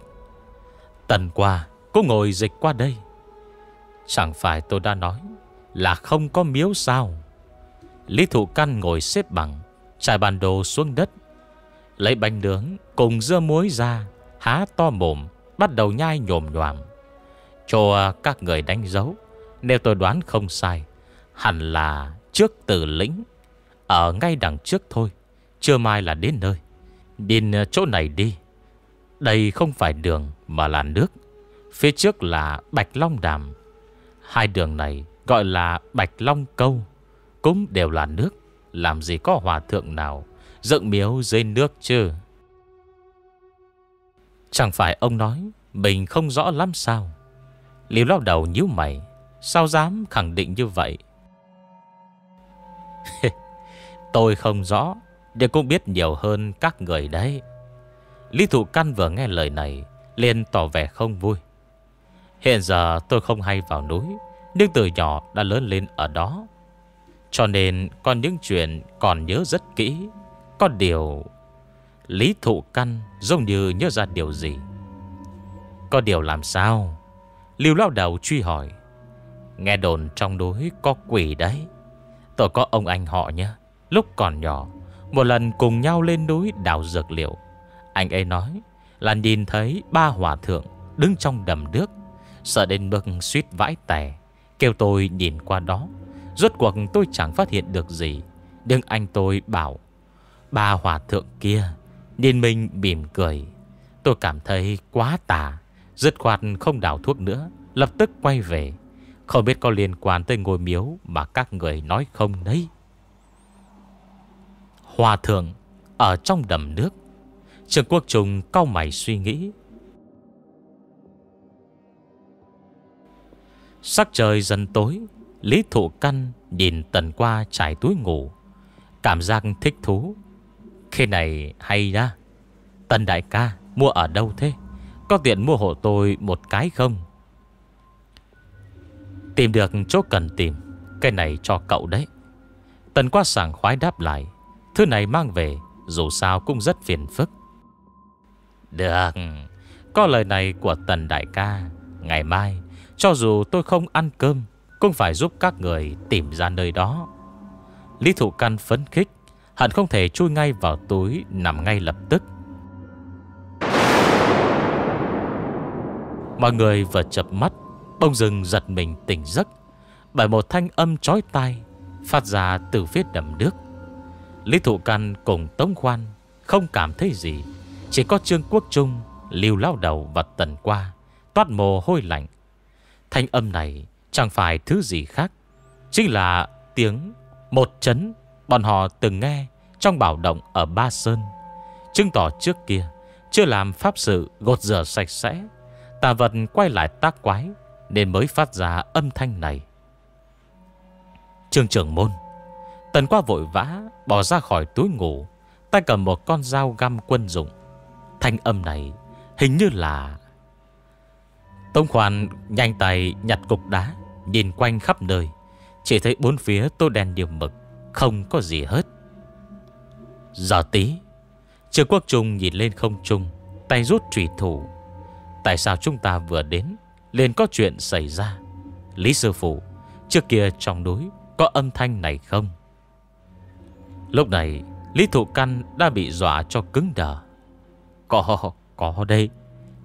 Tần qua, Cô ngồi dịch qua đây. Chẳng phải tôi đã nói Là không có miếu sao? Lý Thụ Căn ngồi xếp bằng, Trải bản đồ xuống đất, Lấy bánh nướng cùng dưa muối ra, Há to mồm, Bắt đầu nhai nhồm nhòm Cho các người đánh dấu nếu tôi đoán không sai, Hẳn là trước tử lĩnh, Ở ngay đằng trước thôi, Chưa mai là đến nơi. Đến ờ, chỗ này đi. Đây không phải đường mà là nước, Phía trước là Bạch Long Đàm. Hai đường này gọi là Bạch Long Câu, Cũng đều là nước. Làm gì có hòa thượng nào Dựng miếu dưới nước chứ? Chẳng phải ông nói Mình không rõ lắm sao? Liêu lao đầu nhíu mày. Sao dám khẳng định như vậy? (laughs) Tôi không rõ, Nhưng cũng biết nhiều hơn các người đấy. Lý Thụ Căn vừa nghe lời này, liền tỏ vẻ không vui. Hiện giờ tôi không hay vào núi, Nhưng từ nhỏ đã lớn lên ở đó. Cho nên còn những chuyện còn nhớ rất kỹ. Có điều, Lý Thụ Căn giống như nhớ ra điều gì? Có điều làm sao? Lưu lao đầu truy hỏi. Nghe đồn trong núi có quỷ đấy. Tôi có ông anh họ nhé. Lúc còn nhỏ, Một lần cùng nhau lên núi đào dược liệu. Anh ấy nói Là nhìn thấy ba hòa thượng Đứng trong đầm nước, Sợ đến mức suýt vãi tè. Kêu tôi nhìn qua đó. Rốt cuộc tôi chẳng phát hiện được gì. Nhưng anh tôi bảo, Ba hòa thượng kia, Nhìn mình mỉm cười. Tôi cảm thấy quá tà. Dứt khoát không đào thuốc nữa, Lập tức quay về. Không biết có liên quan tới ngôi miếu Mà các người nói không đấy. Hòa thượng Ở trong đầm nước. Trường Quốc Trung cau mày suy nghĩ. Sắc trời dần tối Lý Thụ Căn nhìn tần qua trải túi ngủ. Cảm giác thích thú. Khi này hay ra, Tần đại ca mua ở đâu thế? Có tiện mua hộ tôi một cái không? Tìm được chỗ cần tìm. Cái này cho cậu đấy. Tần qua sảng khoái đáp lại, Thứ này mang về, Dù sao cũng rất phiền phức. Được, Có lời này của tần đại ca. Ngày mai, Cho dù tôi không ăn cơm, Cũng phải giúp các người tìm ra nơi đó. Lý Thụ Căn phấn khích, Hẳn không thể chui ngay vào túi, Nằm ngay lập tức. Mọi người vừa chập mắt Bông rừng giật mình tỉnh giấc. Bởi một thanh âm chói tai Phát ra từ phía đầm nước. Lý Thụ Căn cùng Tống Khoan Không cảm thấy gì, Chỉ có Trương Quốc Trung Lưu lao đầu và tần qua, Toát mồ hôi lạnh. Thanh âm này chẳng phải thứ gì khác, Chính là tiếng Một chấn Bọn họ từng nghe Trong bảo động ở Ba Sơn. Chứng tỏ trước kia Chưa làm pháp sự gột rửa sạch sẽ, Tà vật quay lại tác quái nên mới phát ra âm thanh này. Trương trưởng môn, Tần qua vội vã Bỏ ra khỏi túi ngủ, Tay cầm một con dao găm quân dụng. Thanh âm này hình như là Tông khoan nhanh tay nhặt cục đá, Nhìn quanh khắp nơi, Chỉ thấy bốn phía tô đèn điểm mực, Không có gì hết. Giờ tí, Trương Quốc Trung nhìn lên không trung, Tay rút trùy thủ. Tại sao chúng ta vừa đến? Liền có chuyện xảy ra. Lý Sư Phụ, Trước kia trong núi Có âm thanh này không? Lúc này, Lý Thụ Căn đã bị dọa cho cứng đờ. Có Có đây,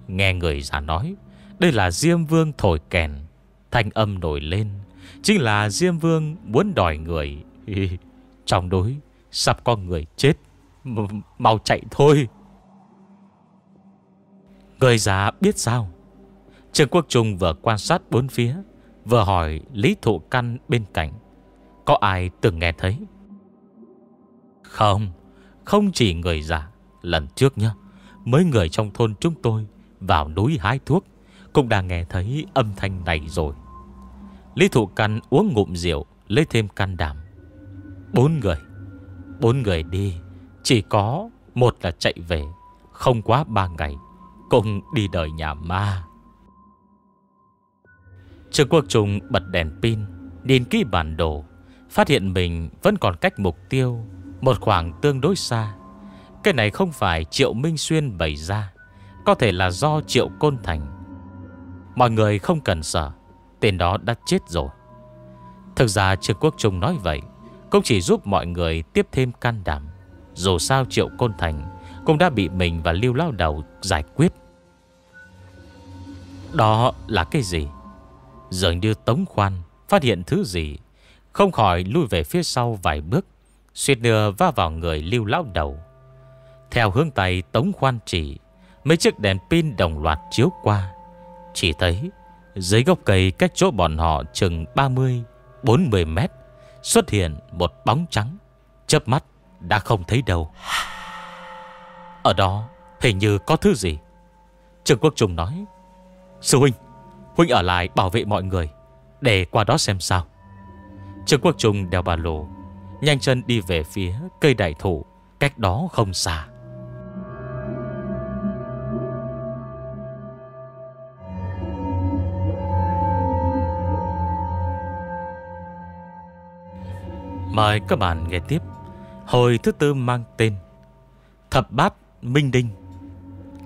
Nghe người già nói, Đây là Diêm Vương thổi kèn, Thanh âm nổi lên, Chính là Diêm Vương muốn đòi người. (laughs) Trong đối Sắp có người chết M, Mau chạy thôi. Người già biết sao? Trương Quốc Trung vừa quan sát bốn phía, Vừa hỏi Lý Thụ Căn bên cạnh, Có ai từng nghe thấy? Không Không chỉ người già. Lần trước nhá, Mấy người trong thôn chúng tôi Vào núi hái thuốc Cũng đã nghe thấy âm thanh này rồi. Lý Thụ Căn uống ngụm rượu, Lấy thêm can đảm. Bốn người Bốn người đi, Chỉ có một là chạy về, Không quá ba ngày Cùng đi đời nhà ma. Trương Quốc Trung bật đèn pin, Nhìn kỹ bản đồ, Phát hiện mình vẫn còn cách mục tiêu, Một khoảng tương đối xa. Cái này không phải Triệu Minh Xuyên bày ra, Có thể là do Triệu Côn Thành. Mọi người không cần sợ, Tên đó đã chết rồi. Thực ra Trương Quốc Trung nói vậy Cũng chỉ giúp mọi người tiếp thêm can đảm. Dù sao Triệu Côn Thành Cũng đã bị mình và Lưu Lao Đầu giải quyết. Đó là cái gì? Dường như Tống Khoan Phát hiện thứ gì, Không khỏi lui về phía sau vài bước Xuyệt nửa va vào người Lưu lão Đầu. Theo hướng tay Tống Khoan chỉ, Mấy chiếc đèn pin đồng loạt chiếu qua, Chỉ thấy Dưới gốc cây cách chỗ bọn họ chừng 30-40 mét Xuất hiện một bóng trắng, Chớp mắt đã không thấy đâu. Ở đó hình như có thứ gì? Trương Quốc Trung nói, Sư huynh Huynh ở lại bảo vệ mọi người, Để qua đó xem sao. Trương Quốc Trung đeo ba lô, Nhanh chân đi về phía cây đại thụ Cách đó không xa. Mời các bạn nghe tiếp Hồi thứ tư mang tên Thập bát Minh Đinh,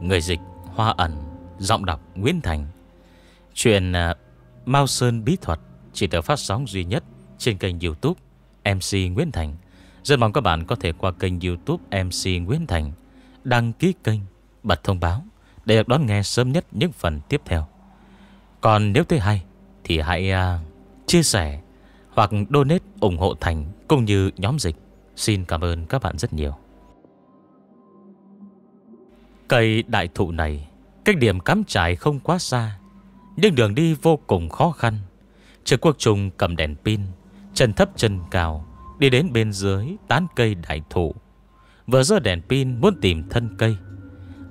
Người dịch Hoa ẩn, Giọng đọc Nguyễn Thành. Chuyện à, Mao Sơn Bí Thuật Chỉ được phát sóng duy nhất Trên kênh youtube MC Nguyễn Thành. Rất mong các bạn có thể qua kênh youtube MC Nguyễn Thành Đăng ký kênh, bật thông báo Để được đón nghe sớm nhất những phần tiếp theo. Còn nếu thấy hay Thì hãy à, chia sẻ Hoặc donate ủng hộ Thành Cũng như nhóm dịch. Xin cảm ơn các bạn rất nhiều. Cây đại thụ này Cách điểm cắm trại không quá xa nhưng đường đi vô cùng khó khăn. Trường Quốc Trung cầm đèn pin, Chân thấp chân cao, Đi đến bên dưới tán cây đại thụ. Vừa giơ đèn pin muốn tìm thân cây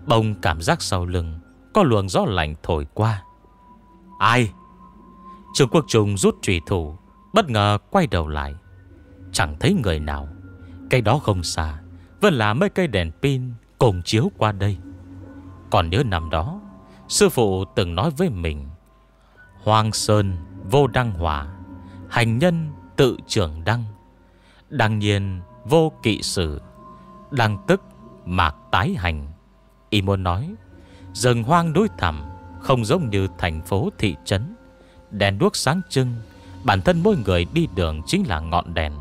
Bông cảm giác sau lưng Có luồng gió lạnh thổi qua. Ai? Trương Quốc Trung rút trùy thủ, Bất ngờ quay đầu lại. Chẳng thấy người nào. Cây đó không xa, Vẫn là mấy cây đèn pin cùng chiếu qua đây. Còn nhớ năm đó, Sư phụ từng nói với mình Hoàng Sơn vô đăng hỏa, Hành nhân tự trưởng đăng. Đăng nhiên vô kỵ sử Đăng tức mạc tái hành. Y muốn nói, Rừng hoang núi thẳm Không giống như thành phố thị trấn. Đèn đuốc sáng trưng, Bản thân mỗi người đi đường chính là ngọn đèn.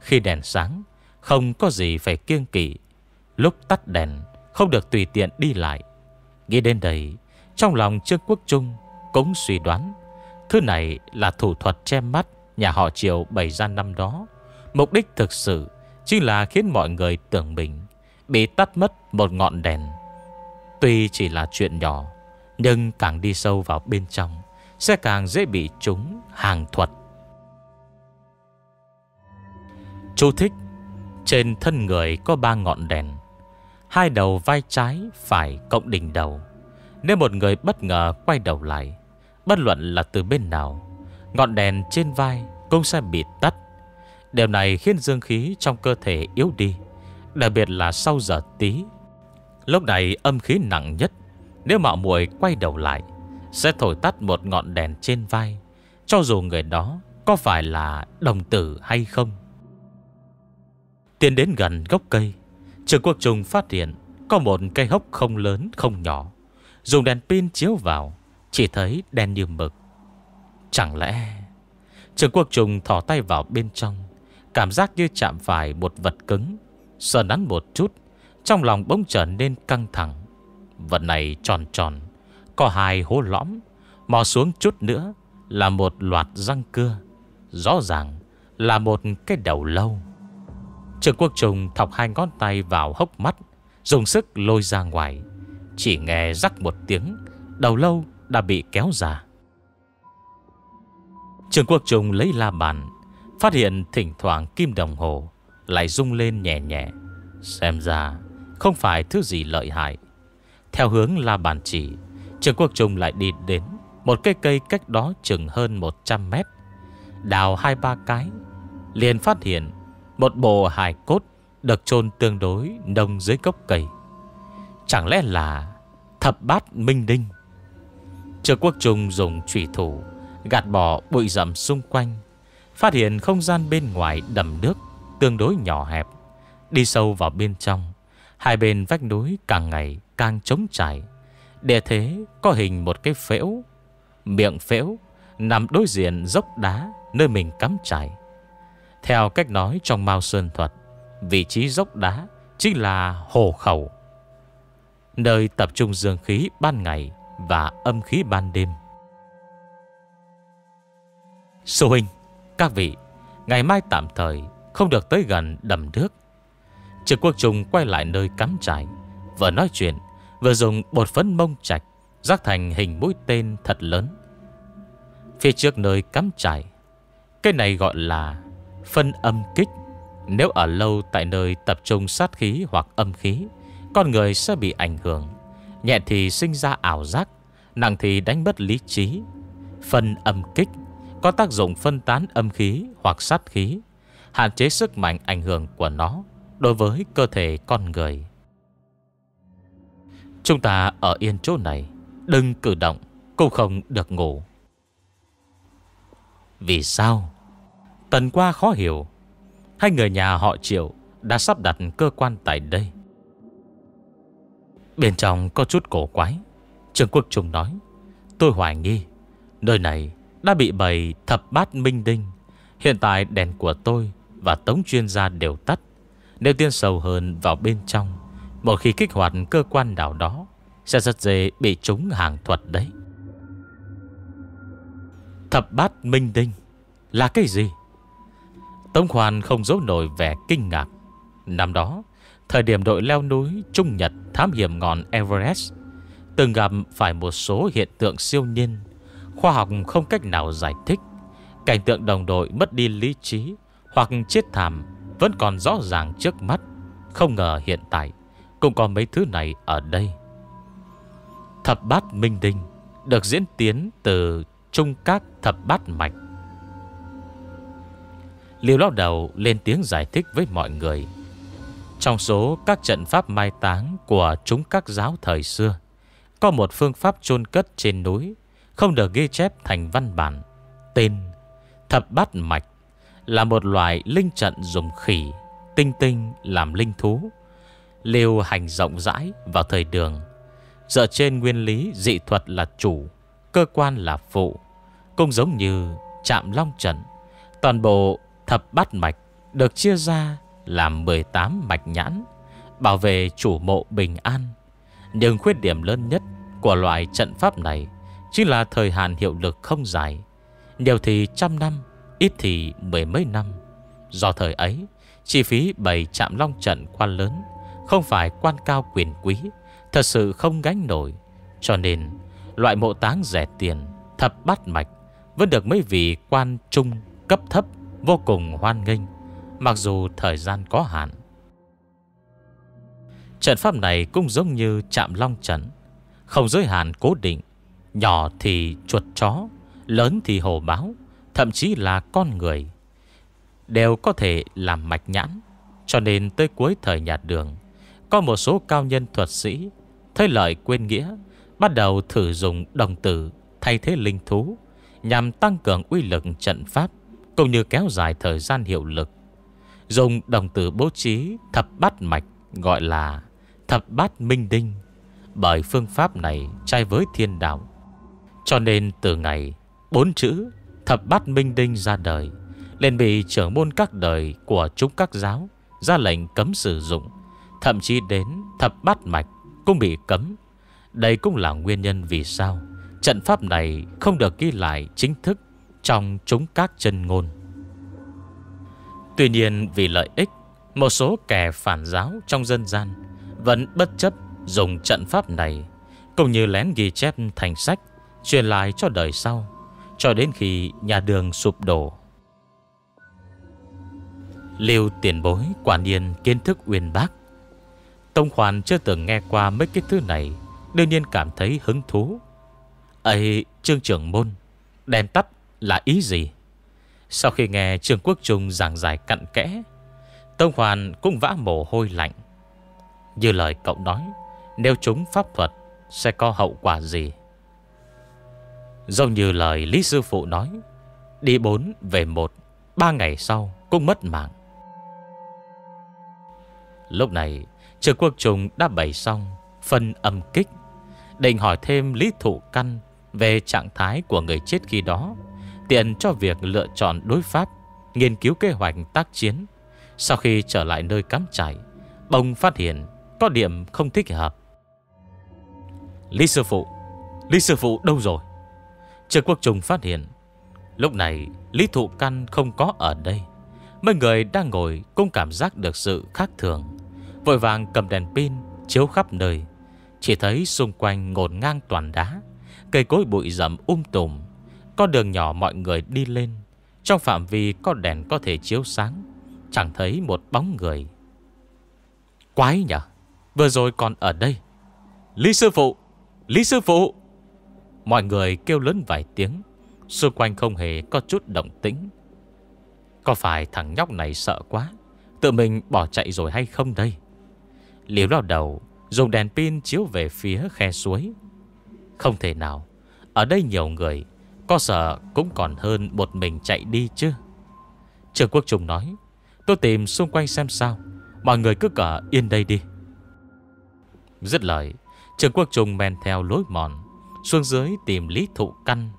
Khi đèn sáng, Không có gì phải kiêng kỵ. Lúc tắt đèn, Không được tùy tiện đi lại. Nghĩ đến đây, Trong lòng Trương Quốc Trung cũng suy đoán, Thứ này là thủ thuật che mắt Nhà họ Triều bày ra năm đó. Mục đích thực sự Chính là khiến mọi người tưởng mình Bị tắt mất một ngọn đèn. Tuy chỉ là chuyện nhỏ, Nhưng càng đi sâu vào bên trong, Sẽ càng dễ bị chúng hàng thuật. Chú thích, Trên thân người có ba ngọn đèn, Hai đầu vai trái Phải cộng đỉnh đầu. Nếu một người bất ngờ quay đầu lại Bất luận là từ bên nào, Ngọn đèn trên vai cũng sẽ bị tắt. Điều này khiến dương khí trong cơ thể yếu đi, Đặc biệt là sau giờ tí. Lúc này âm khí nặng nhất, Nếu mạo muội quay đầu lại, Sẽ thổi tắt một ngọn đèn trên vai. Cho dù người đó Có phải là đồng tử hay không. Tiến đến gần gốc cây, Trường quốc trùng phát hiện Có một cây hốc không lớn, không nhỏ, Dùng đèn pin chiếu vào. Chỉ thấy đen như mực. Chẳng lẽ Trường quốc trùng thỏ tay vào bên trong, Cảm giác như chạm phải một vật cứng, Sờ nắn một chút, Trong lòng bỗng trở nên căng thẳng. Vật này tròn tròn, Có hai hố lõm, Mò xuống chút nữa Là một loạt răng cưa, Rõ ràng là một cái đầu lâu. Trường quốc trùng thọc hai ngón tay vào hốc mắt, Dùng sức lôi ra ngoài, Chỉ nghe rắc một tiếng, Đầu lâu đã bị kéo ra. Trường quốc trung lấy la bàn, Phát hiện thỉnh thoảng kim đồng hồ Lại rung lên nhẹ nhẹ, Xem ra không phải thứ gì lợi hại. Theo hướng la bàn chỉ, Trường quốc trung lại đi đến Một cây cây cách đó chừng hơn 100 mét, Đào hai ba cái, Liền phát hiện Một bộ hài cốt Được chôn tương đối nông dưới gốc cây. Chẳng lẽ là Thập bát minh đinh? Trường quốc trung dùng trùy thủ, Gạt bỏ bụi rậm xung quanh, Phát hiện không gian bên ngoài đầm nước Tương đối nhỏ hẹp, Đi sâu vào bên trong. Hai bên vách núi càng ngày càng trống trải. Để thế có hình một cái phễu, Miệng phễu, Nằm đối diện dốc đá Nơi mình cắm trải Theo cách nói trong Mao Sơn Thuật, Vị trí dốc đá Chính là hồ khẩu. Nơi tập trung dương khí ban ngày và âm khí ban đêm. Sư huynh, Các vị, Ngày mai tạm thời Không được tới gần đầm nước. Trừ quốc trùng quay lại nơi cắm trại, Vừa nói chuyện, Vừa dùng bột phấn mông chạch Rác thành hình mũi tên thật lớn. Phía trước nơi cắm trại, Cái này gọi là Phân âm kích. Nếu ở lâu tại nơi tập trung sát khí hoặc âm khí, Con người sẽ bị ảnh hưởng. Nhẹ thì sinh ra ảo giác, Nặng thì đánh mất lý trí. Phân âm kích Có tác dụng phân tán âm khí hoặc sát khí, Hạn chế sức mạnh ảnh hưởng của nó Đối với cơ thể con người. Chúng ta ở yên chỗ này, Đừng cử động, Cũng không được ngủ. Vì sao? Tần qua khó hiểu. Hai người nhà họ Triệu Đã sắp đặt cơ quan tại đây. Bên trong có chút cổ quái. Trương Quốc Trung nói, Tôi hoài nghi, Nơi này đã bị bày thập bát minh đinh Hiện tại đèn của tôi Và tống chuyên gia đều tắt. Nếu tiên sâu hơn vào bên trong Một khi kích hoạt cơ quan nào đó Sẽ rất dễ bị trúng hàng thuật đấy. Thập bát minh đinh Là cái gì? Tống Khoan không giấu nổi vẻ kinh ngạc. Năm đó Thời điểm đội leo núi Trung Nhật thám hiểm ngọn Everest, Từng gặp phải một số hiện tượng siêu nhiên, Khoa học không cách nào giải thích. Cảnh tượng đồng đội mất đi lý trí Hoặc chết thảm Vẫn còn rõ ràng trước mắt. Không ngờ hiện tại Cũng có mấy thứ này ở đây. Thập bát minh đinh Được diễn tiến từ Trung các thập bát mạch. Liêu lao đầu lên tiếng giải thích với mọi người. Trong số các trận pháp mai táng Của chúng các giáo thời xưa, Có một phương pháp chôn cất trên núi, Không được ghi chép thành văn bản, Tên Thập bát mạch, Là một loại linh trận dùng khỉ, Tinh tinh làm linh thú liều hành rộng rãi vào thời đường. Dựa trên nguyên lý dị thuật là chủ, Cơ quan là phụ, Cũng giống như chạm long trận, Toàn bộ thập bát mạch Được chia ra làm 18 mạch nhãn, Bảo vệ chủ mộ bình an. Nhưng khuyết điểm lớn nhất Của loại trận pháp này Chính là thời hạn hiệu lực không dài. Nhiều thì trăm năm, Ít thì mười mấy năm. Do thời ấy, Chi phí bày chạm long trận quan lớn, Không phải quan cao quyền quý, Thật sự không gánh nổi. Cho nên, loại mộ táng rẻ tiền, Thập bát mạch Vẫn được mấy vị quan trung cấp thấp Vô cùng hoan nghênh. Mặc dù thời gian có hạn. Trận pháp này cũng giống như chạm long trận Không giới hạn cố định, Nhỏ thì chuột chó, Lớn thì hồ báo, Thậm chí là con người, Đều có thể làm mạch nhãn. Cho nên tới cuối thời nhạt đường, Có một số cao nhân thuật sĩ, Thấy lợi quên nghĩa, Bắt đầu thử dùng đồng tử Thay thế linh thú, Nhằm tăng cường uy lực trận pháp, Cũng như kéo dài thời gian hiệu lực. Dùng đồng tử bố trí Thập bát mạch Gọi là thập bát minh đinh Bởi phương pháp này trai với thiên đạo Cho nên từ ngày Bốn chữ thập bát minh đinh ra đời Lên bị trưởng môn các đời Của chúng các giáo Ra lệnh cấm sử dụng Thậm chí đến thập bát mạch cũng bị cấm. Đây cũng là nguyên nhân vì sao trận pháp này không được ghi lại chính thức trong chúng các chân ngôn. Tuy nhiên vì lợi ích, một số kẻ phản giáo trong dân gian vẫn bất chấp dùng trận pháp này cũng như lén ghi chép thành sách truyền lại cho đời sau cho đến khi nhà đường sụp đổ. Liêu tiền bối quả nhiên kiến thức uyên bác. Tông hoàn chưa từng nghe qua mấy cái thứ này Đương nhiên cảm thấy hứng thú. Ấy trương trưởng môn Đèn tắt là ý gì? Sau khi nghe Trương Quốc Trung giảng giải cặn kẽ, Tông Hoàn cũng vã mồ hôi lạnh. Như lời cậu nói, Nếu chúng pháp thuật Sẽ có hậu quả gì? Giống như lời Lý Sư Phụ nói, Đi bốn về một, Ba ngày sau cũng mất mạng. Lúc này, Trương Quốc Trung đã bày xong Phân âm kích, Định hỏi thêm Lý Thụ Căn Về trạng thái của người chết khi đó. Tiện cho việc lựa chọn đối pháp, Nghiên cứu kế hoạch tác chiến. Sau khi trở lại nơi cắm trại Bông phát hiện Có điểm không thích hợp. Lý Sư Phụ, Lý Sư Phụ đâu rồi? Trương Quốc Trung phát hiện, Lúc này Lý Thụ Căn không có ở đây. Mấy người đang ngồi cũng cảm giác được sự khác thường. Vội vàng cầm đèn pin, Chiếu khắp nơi. Chỉ thấy xung quanh ngổn ngang toàn đá, Cây cối bụi rậm um tùm con đường nhỏ mọi người đi lên. Trong phạm vi có đèn có thể chiếu sáng, Chẳng thấy một bóng người. Quái nhỉ, Vừa rồi còn ở đây. Lý sư phụ, Lý sư phụ. Mọi người kêu lớn vài tiếng, Xung quanh không hề có chút động tĩnh. Có phải thằng nhóc này sợ quá, Tự mình bỏ chạy rồi hay không đây? Liễu lao đầu, Dùng đèn pin chiếu về phía khe suối. Không thể nào, Ở đây nhiều người có sợ cũng còn hơn một mình chạy đi chứ? Trường Quốc Trung nói, Tôi tìm xung quanh xem sao. Mọi người cứ cả yên đây đi. Dứt lời Trường Quốc Trung men theo lối mòn, Xuống dưới tìm Lý Thụ Căn.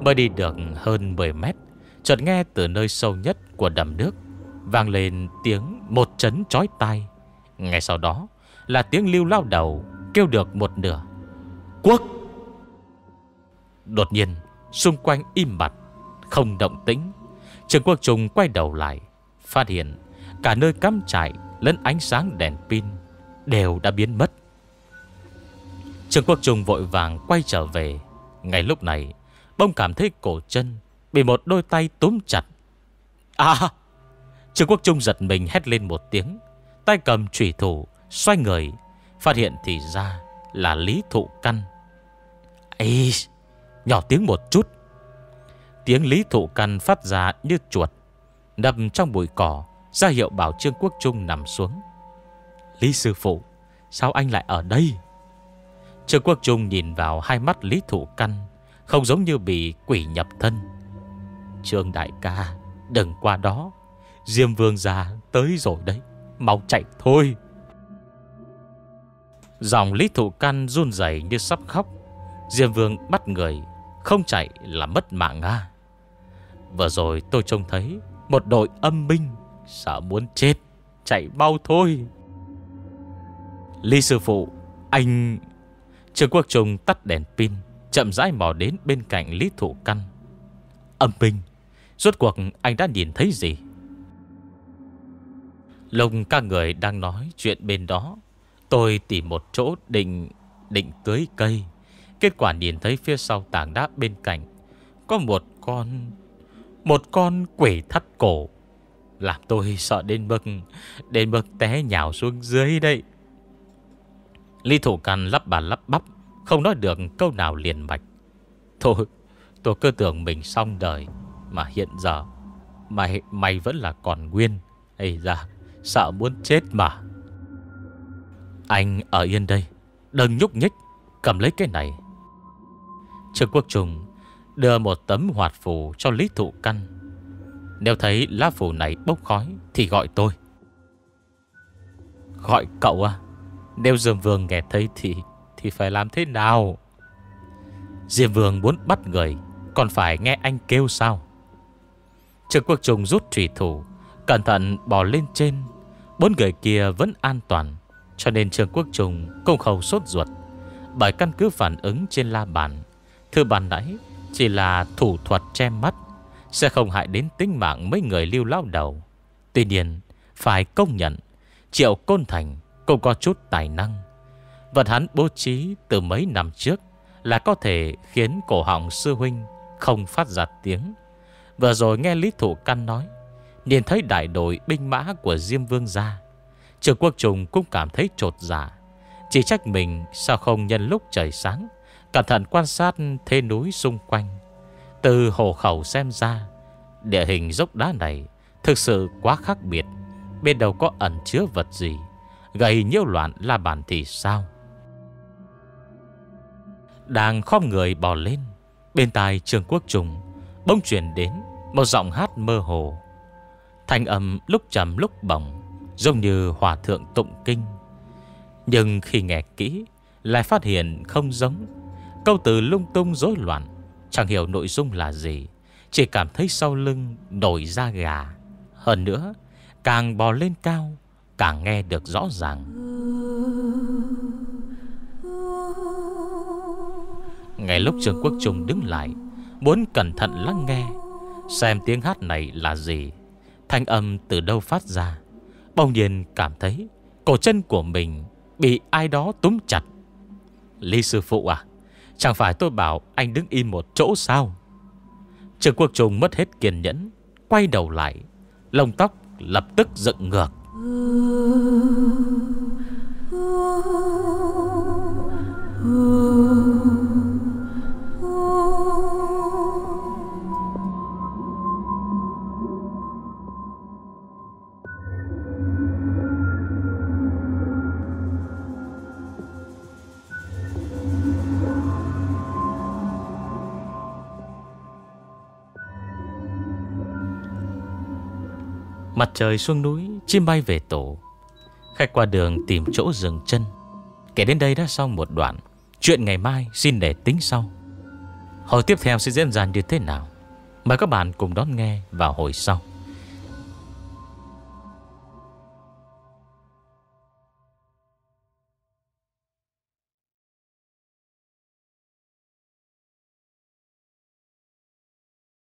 Mới đi được hơn 10 mét, Chợt nghe từ nơi sâu nhất của đầm nước Vang lên tiếng một chấn chói tai. Ngay sau đó Là tiếng lưu lao đầu Kêu được một nửa. Quốc. Đột nhiên, Xung quanh im bặt, Không động tĩnh. Trường quốc trùng quay đầu lại, Phát hiện Cả nơi cắm trại Lẫn ánh sáng đèn pin Đều đã biến mất. Trường quốc trùng vội vàng quay trở về. Ngay lúc này, Bông cảm thấy cổ chân Bị một đôi tay túm chặt. À! Trương Quốc Trung giật mình hét lên một tiếng, Tay cầm trùy thủ, Xoay người, Phát hiện thì ra là Lý Thụ Căn. Ây, Nhỏ tiếng một chút. Tiếng Lý Thụ Căn phát ra như chuột Nằm trong bụi cỏ ra hiệu bảo Trương Quốc Trung nằm xuống. Lý Sư Phụ Sao anh lại ở đây? Trương Quốc Trung nhìn vào hai mắt Lý Thụ Căn Không giống như bị quỷ nhập thân. Trương Đại ca Đừng qua đó. Diêm Vương già tới rồi đấy Mau chạy thôi. Dòng Lý Thụ Căn run rẩy như sắp khóc. Diêm Vương bắt người, Không chạy là mất mạng nga Vừa rồi tôi trông thấy Một đội âm binh Sợ muốn chết, Chạy mau thôi. Lý Sư Phụ, Anh, Trương Quốc Trung tắt đèn pin, Chậm rãi mò đến bên cạnh Lý Thụ Căn. Âm binh, Rốt cuộc anh đã nhìn thấy gì? Lông các người đang nói chuyện bên đó, Tôi tìm một chỗ định định tưới cây. Kết quả nhìn thấy phía sau tảng đá bên cạnh, Có một con Một con quỷ thắt cổ. Làm tôi sợ đến mức Đến mức té nhào xuống dưới đây. Lý thủ căn lắp bà lắp bắp, Không nói được câu nào liền mạch. Thôi, tôi cứ tưởng mình xong đời, Mà hiện giờ, Mày mày vẫn là còn nguyên. Ây da, Sợ muốn chết mà. Anh ở yên đây, Đừng nhúc nhích, Cầm lấy cái này. Trương Quốc Trung Đưa một tấm hoạt phù cho Lý Thụ Căn. Nếu thấy lá phù này bốc khói Thì gọi tôi. Gọi cậu à? Nếu Dương Vương nghe thấy thì Thì phải làm thế nào? Diêm Vương muốn bắt người, Còn phải nghe anh kêu sao? Trương Quốc Trung rút thủy thủ, Cẩn thận bò lên trên. Bốn người kia vẫn an toàn, Cho nên Trương Quốc Trung cũng không sốt ruột. Bởi căn cứ phản ứng trên la bàn Thư bàn nãy Chỉ là thủ thuật che mắt, Sẽ không hại đến tính mạng mấy người lưu lao đầu. Tuy nhiên, Phải công nhận, Triệu Côn Thành cũng có chút tài năng. Vật hắn bố trí từ mấy năm trước Là có thể khiến cổ họng sư huynh Không phát ra tiếng. Vừa rồi nghe Lý Thủ Căn nói, Nhìn thấy đại đội binh mã của Diêm Vương ra Trường Quốc Trùng cũng cảm thấy trột dạ. Chỉ trách mình sao không nhân lúc trời sáng Cẩn thận quan sát thế núi xung quanh. Từ hồ khẩu xem ra, Địa hình dốc đá này Thực sự quá khác biệt. Bên đầu có ẩn chứa vật gì, Gây nhiễu loạn là bàn thì sao? Đang khom người bò lên, Bên tai trường quốc trùng Bông chuyển đến Một giọng hát mơ hồ. Thanh âm lúc trầm lúc bỏng Giống như hòa thượng tụng kinh. Nhưng khi nghe kỹ, Lại phát hiện không giống. Câu từ lung tung rối loạn, Chẳng hiểu nội dung là gì, Chỉ cảm thấy sau lưng nổi da gà. Hơn nữa, Càng bò lên cao, Càng nghe được rõ ràng. Ngay lúc Trường Quốc Trung đứng lại, Muốn cẩn thận lắng nghe, Xem tiếng hát này là gì, Thanh âm từ đâu phát ra, Bỗng nhiên cảm thấy Cổ chân của mình Bị ai đó túm chặt. Lý sư phụ à Chẳng phải tôi bảo anh đứng im một chỗ sao? Trường quốc trùng mất hết kiên nhẫn, Quay đầu lại, Lông tóc lập tức dựng ngược. Mặt trời xuống núi, Chim bay về tổ. Khách qua đường tìm chỗ dừng chân. Kể đến đây đã xong một đoạn, Chuyện ngày mai xin để tính sau. Hồi tiếp theo sẽ diễn ra như thế nào? Mời các bạn cùng đón nghe vào hồi sau.